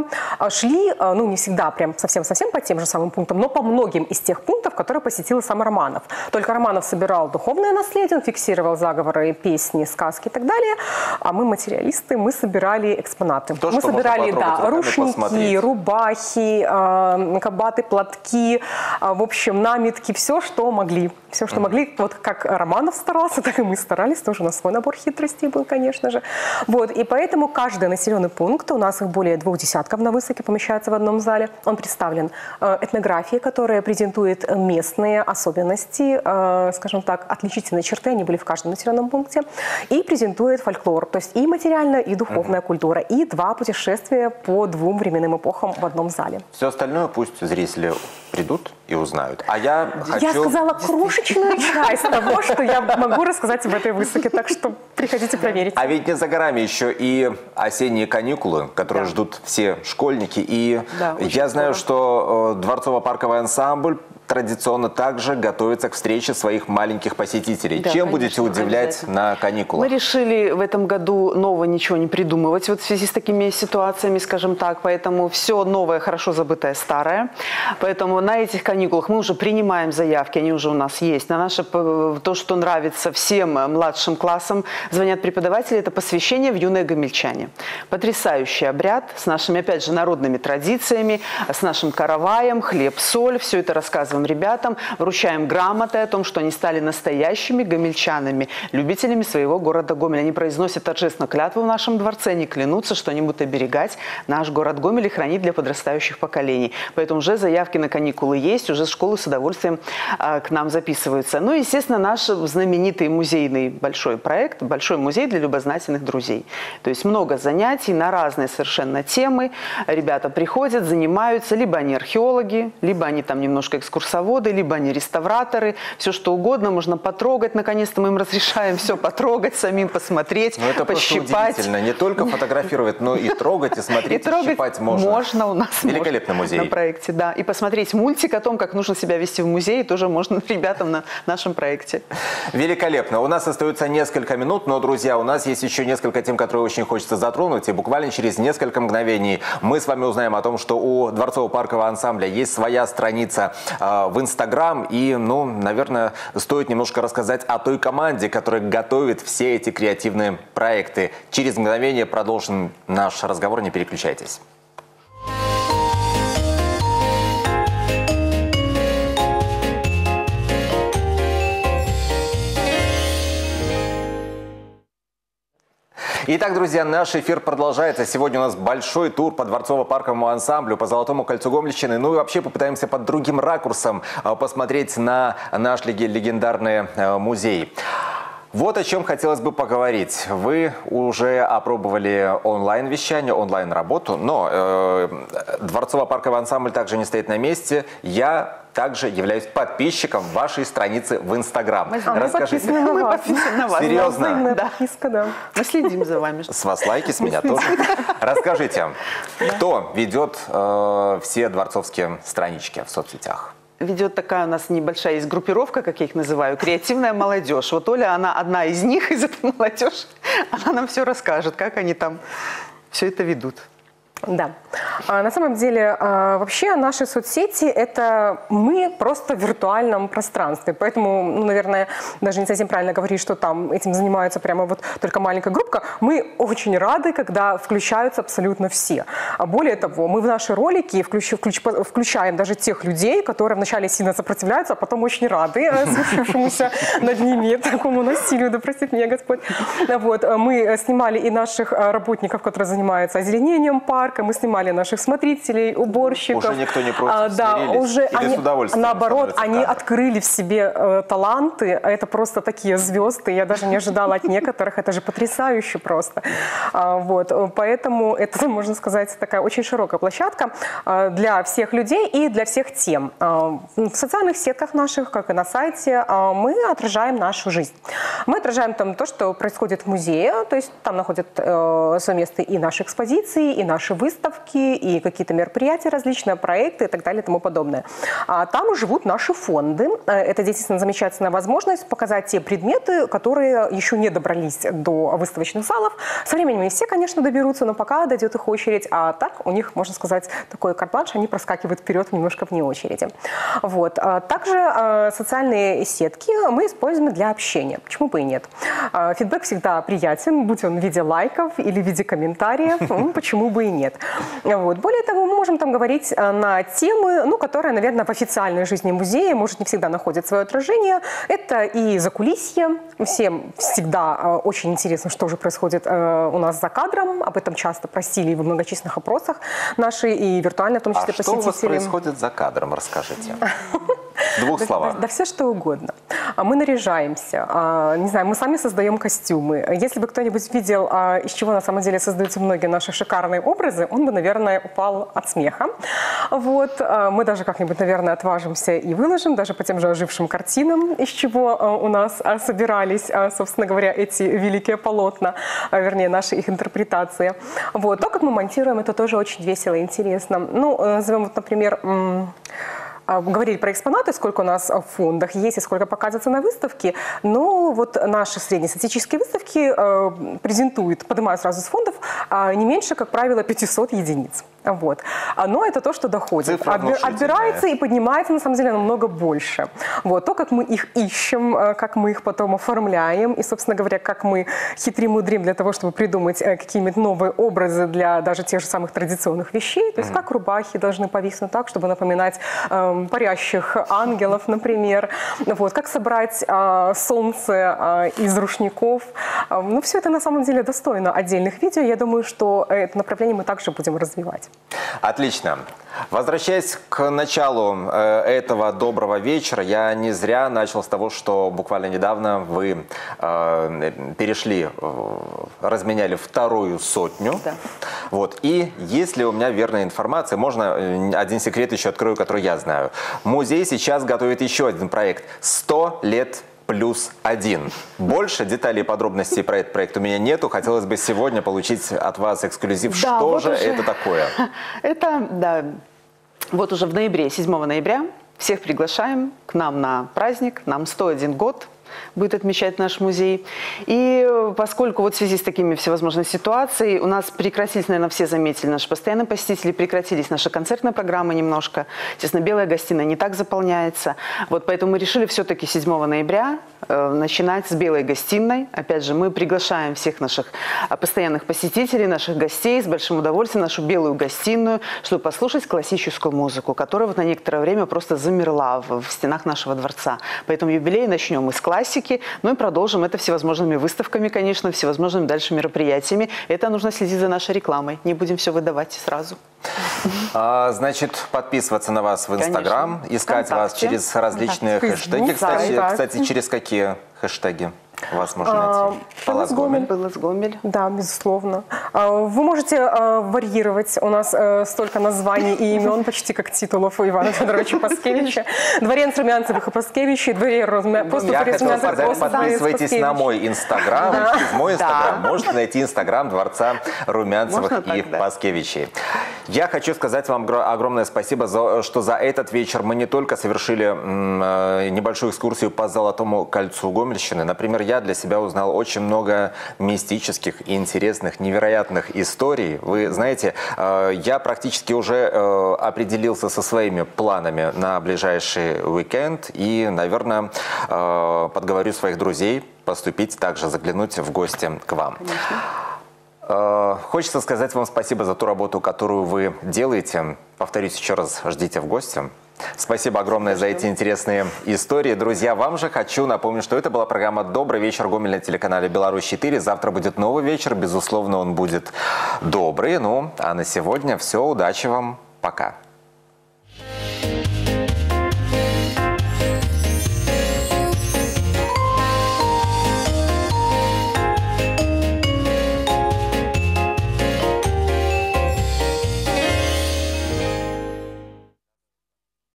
шли, ну не всегда прям совсем-совсем по тем же самым пунктам, но по многим из тех пунктов, которые посетил сам Романов. Только Романов собирал духовное наследие, он фиксировал заговоры, песни, сказки и так далее, а мы материалисты, мы собирали экспонаты. То, мы собирали, да, рушники, рубахи, э, кабаты, платки, э, в общем, наметки, все, что могли. Все, что могли. Вот как Романов старался, так и мы старались. Тоже у нас свой набор хитростей был, конечно же. Вот. И поэтому каждый населенный пункт, у нас их более двух десятков на высоке помещается в одном зале, он представлен э, этнографией, которая презентует местные особенности, э, скажем так, отличительные черты, они были в каждом населенном пункте, и презентует фольклор, то есть и материальная, и духовная культура, и два путешествия по двум временным эпохам в одном зале. Все остальное пусть зрители придут и узнают. А я хочу... Я сказала крошечную часть того, что я могу рассказать в этой выставке, так что приходите проверить. А ведь не за горами еще и осенние каникулы, которые да. ждут все школьники. И да, я знаю, что э, дворцово-парковый ансамбль традиционно также готовится к встрече своих маленьких посетителей. Да, Чем конечно, будете удивлять на каникулах? Мы решили в этом году нового ничего не придумывать вот в связи с такими ситуациями, скажем так. Поэтому все новое, хорошо забытое, старое. Поэтому на этих каникулах мы уже принимаем заявки, они уже у нас есть. На наше, то, что нравится всем младшим классам, звонят преподаватели, это посвящение в юное гомельчане. Потрясающий обряд с нашими, опять же, народными традициями, с нашим караваем, хлеб, соль. Все это рассказываем записываем ребятам, вручаем грамоты о том, что они стали настоящими гомельчанами, любителями своего города Гомель. Они произносят торжественно клятву в нашем дворце, они клянутся, что они будут оберегать наш город Гомель и хранить для подрастающих поколений. Поэтому уже заявки на каникулы есть, уже школы с удовольствием а, к нам записываются. Ну и, естественно, наш знаменитый музейный большой проект, большой музей для любознательных друзей. То есть много занятий на разные совершенно темы. Ребята приходят, занимаются, либо они археологи, либо они там немножко экскурсоводы, либо они реставраторы, все что угодно можно потрогать. Наконец-то мы им разрешаем все потрогать, самим посмотреть, Ну, это пощипать. удивительно. Не только фотографировать, но и трогать, и смотреть, и, трогать щипать можно. Можно у нас. Великолепный музей. На проекте, да. И посмотреть мультик о том, как нужно себя вести в музее, тоже можно ребятам на нашем проекте. Великолепно. У нас остается несколько минут, но, друзья, у нас есть еще несколько тем, которые очень хочется затронуть. И буквально через несколько мгновений мы с вами узнаем о том, что у Дворцово-паркового ансамбля есть своя страница э, в Инстаграм. И, ну, наверное, стоит немножко рассказать о той команде, которая готовит все эти креативные проекты. Через мгновение продолжим наш разговор. Не переключайтесь. Итак, друзья, наш эфир продолжается. Сегодня у нас большой тур по Дворцово-парковому ансамблю, по Золотому кольцу Гомельщины. Ну и вообще попытаемся под другим ракурсом а, посмотреть на наш леге- легендарный э, музей. Вот о чем хотелось бы поговорить. Вы уже опробовали онлайн-вещание, онлайн-работу, но э, Дворцово-парковый ансамбль также не стоит на месте. Я также являюсь подписчиком вашей страницы в Инстаграм. А мы подписаны на Мы подписаны на вас. Серьезно? Да. подписка, да. Мы следим за вами. С вас лайки, с меня тоже. Расскажите, кто ведет э, все дворцовские странички в соцсетях? Ведет такая у нас небольшая есть группировка, как я их называю, креативная молодежь. Вот Оля, она одна из них, из этой молодежи. Она нам все расскажет, как они там все это ведут. Да. А, на самом деле, а, вообще наши соцсети – это мы просто в виртуальном пространстве. Поэтому, ну, наверное, даже не совсем правильно говорить, что там этим занимаются прямо вот только маленькая группа. Мы очень рады, когда включаются абсолютно все. А более того, мы в наши ролики включ- включ- включаем даже тех людей, которые вначале сильно сопротивляются, а потом очень рады случившемуся над ними такому насилию, да простит меня Господь. Вот. Мы снимали и наших э, работников, которые занимаются озеленением парка, мы снимали наших смотрителей, уборщиков. Уже никто не против, А, Да, уже Или они, с удовольствием наоборот, они кадр? открыли в себе э, таланты, а это просто такие звезды, я даже не ожидала от некоторых, это же потрясающе просто. А, Вот, поэтому это, можно сказать, такая очень широкая площадка э, для всех людей и для всех тем. А, В социальных сетках наших, как и на сайте, а, мы отражаем нашу жизнь. Мы отражаем там то, что происходит в музее, то есть там находят э, свое место и наши экспозиции, и наши выставки, и какие-то мероприятия различные, проекты и так далее и тому подобное. А там живут наши фонды. Э, Это действительно замечательная возможность показать те предметы, которые еще не добрались до выставочных залов. Со временем не все, конечно, доберутся, но пока дойдет их очередь. А так у них, можно сказать, такой карт-бланш, они проскакивают вперед немножко вне очереди. Вот. А Также э, социальные сетки мы используем для общения. Почему бы и нет? А, Фидбэк всегда приятен, будь он в виде лайков или в виде комментариев, почему бы и нет. Вот. Более того, мы можем там говорить э, на темы, ну, которые, наверное, в официальной жизни музея, может, не всегда находят свое отражение. Это и закулисье. Всем всегда э, очень интересно, что же происходит э, у нас за кадром. Об этом часто просили в многочисленных опросах наши и виртуально, в том числе, А что у вас посетители. происходит за кадром, расскажите. В двух Да, словах. да все что угодно. А Мы наряжаемся, а, не знаю, мы сами создаем костюмы. Если бы кто-нибудь видел, а, из чего на самом деле создаются многие наши шикарные образы, он бы, наверное, упал от смеха. Вот. а, Мы даже как-нибудь, наверное, отважимся и выложим, даже по тем же ожившим картинам, из чего а, у нас а, собирались, собственно говоря, эти великие полотна, вернее, наши их интерпретации. Вот. То, как мы монтируем, это тоже очень весело и интересно. Ну, э, назовем, вот, например, Говорили про экспонаты, сколько у нас в фондах есть и сколько показывается на выставке. Но вот наши среднестатистические выставки э, презентуют, поднимают сразу с фондов, а, не меньше, как правило, 500 единиц. Вот. А, Но это то, что доходит. Цифра Отби-. Отбирается и поднимается, на самом деле, намного больше. Вот. То, как мы их ищем, э, как мы их потом оформляем, и, собственно говоря, как мы хитрим-мудрим для того, чтобы придумать э, какие-нибудь новые образы для даже тех же самых традиционных вещей. То есть как рубахи должны повиснуть так, чтобы напоминать эм, парящих ангелов, например. Вот. Как собрать э, солнце э, из рушников. Э, Ну, все это на самом деле достойно отдельных видео. Я думаю, что это направление мы также будем развивать. Отлично. Возвращаясь к началу э, этого доброго вечера, я не зря начал с того, что буквально недавно вы э, перешли, э, разменяли вторую сотню. Да. Вот. И если у меня верная информация, можно один секрет еще открою, который я знаю. Музей сейчас готовит еще один проект «100 лет плюс один. Больше деталей и подробностей про этот проект у меня нету. Хотелось бы сегодня получить от вас эксклюзив. Да, что вот же уже. это такое? Это, да, вот уже в ноябре, 7 ноября, всех приглашаем к нам на праздник, нам 101 год будет отмечать наш музей. И э, поскольку вот в связи с такими всевозможными ситуациями у нас прекратились, наверное, все заметили, наши постоянные посетители, прекратились наши концертные программы немножко. Естественно, белая гостиная не так заполняется. Вот поэтому мы решили все-таки 7 ноября начинать с белой гостиной. Опять же, мы приглашаем всех наших а, постоянных посетителей, наших гостей с большим удовольствием в нашу белую гостиную, чтобы послушать классическую музыку, которая вот на некоторое время просто замерла в, в стенах нашего дворца. Поэтому юбилей начнем мы с классики, ну и продолжим это всевозможными выставками, конечно, всевозможными дальше мероприятиями. Это нужно следить за нашей рекламой. Не будем все выдавать сразу. А, значит, подписываться на вас в. Инстаграм, искать вас Вконтакте. через различные Фейсбук, хэштеги. Кстати, кстати, через какие хэштеги вас можно А, найти? Палас Палас Гомель. Гомель. Было с Гомель. Да, безусловно. А, Вы можете а, варьировать. У нас э, столько названий и имен, почти как титулов у Ивана Федоровича Паскевича. Дворец Румянцевых и Паскевичей, дворец Румянцевых подписывайтесь на мой инстаграм. Через мой инстаграм можете найти инстаграм Дворца Румянцевых и. Паскевичей. Я хочу сказать вам гро- огромное спасибо, за, что за этот вечер мы не только совершили э, небольшую экскурсию по Золотому кольцу Гомельщины. Например, я для себя узнал очень много мистических, интересных, невероятных историй. Вы знаете, э, я практически уже э, определился со своими планами на ближайший уикенд и, наверное, э, подговорю своих друзей поступить также, заглянуть в гости к вам. Э, Хочется сказать вам спасибо за ту работу, которую вы делаете. Повторюсь еще раз, ждите в гости. Спасибо огромное за эти интересные истории. Друзья, вам же хочу напомнить, что это была программа «Добрый вечер» Гомель на телеканале «Беларусь-4». Завтра будет новый вечер. Безусловно, он будет добрый. Ну, а на сегодня все. Удачи вам. Пока.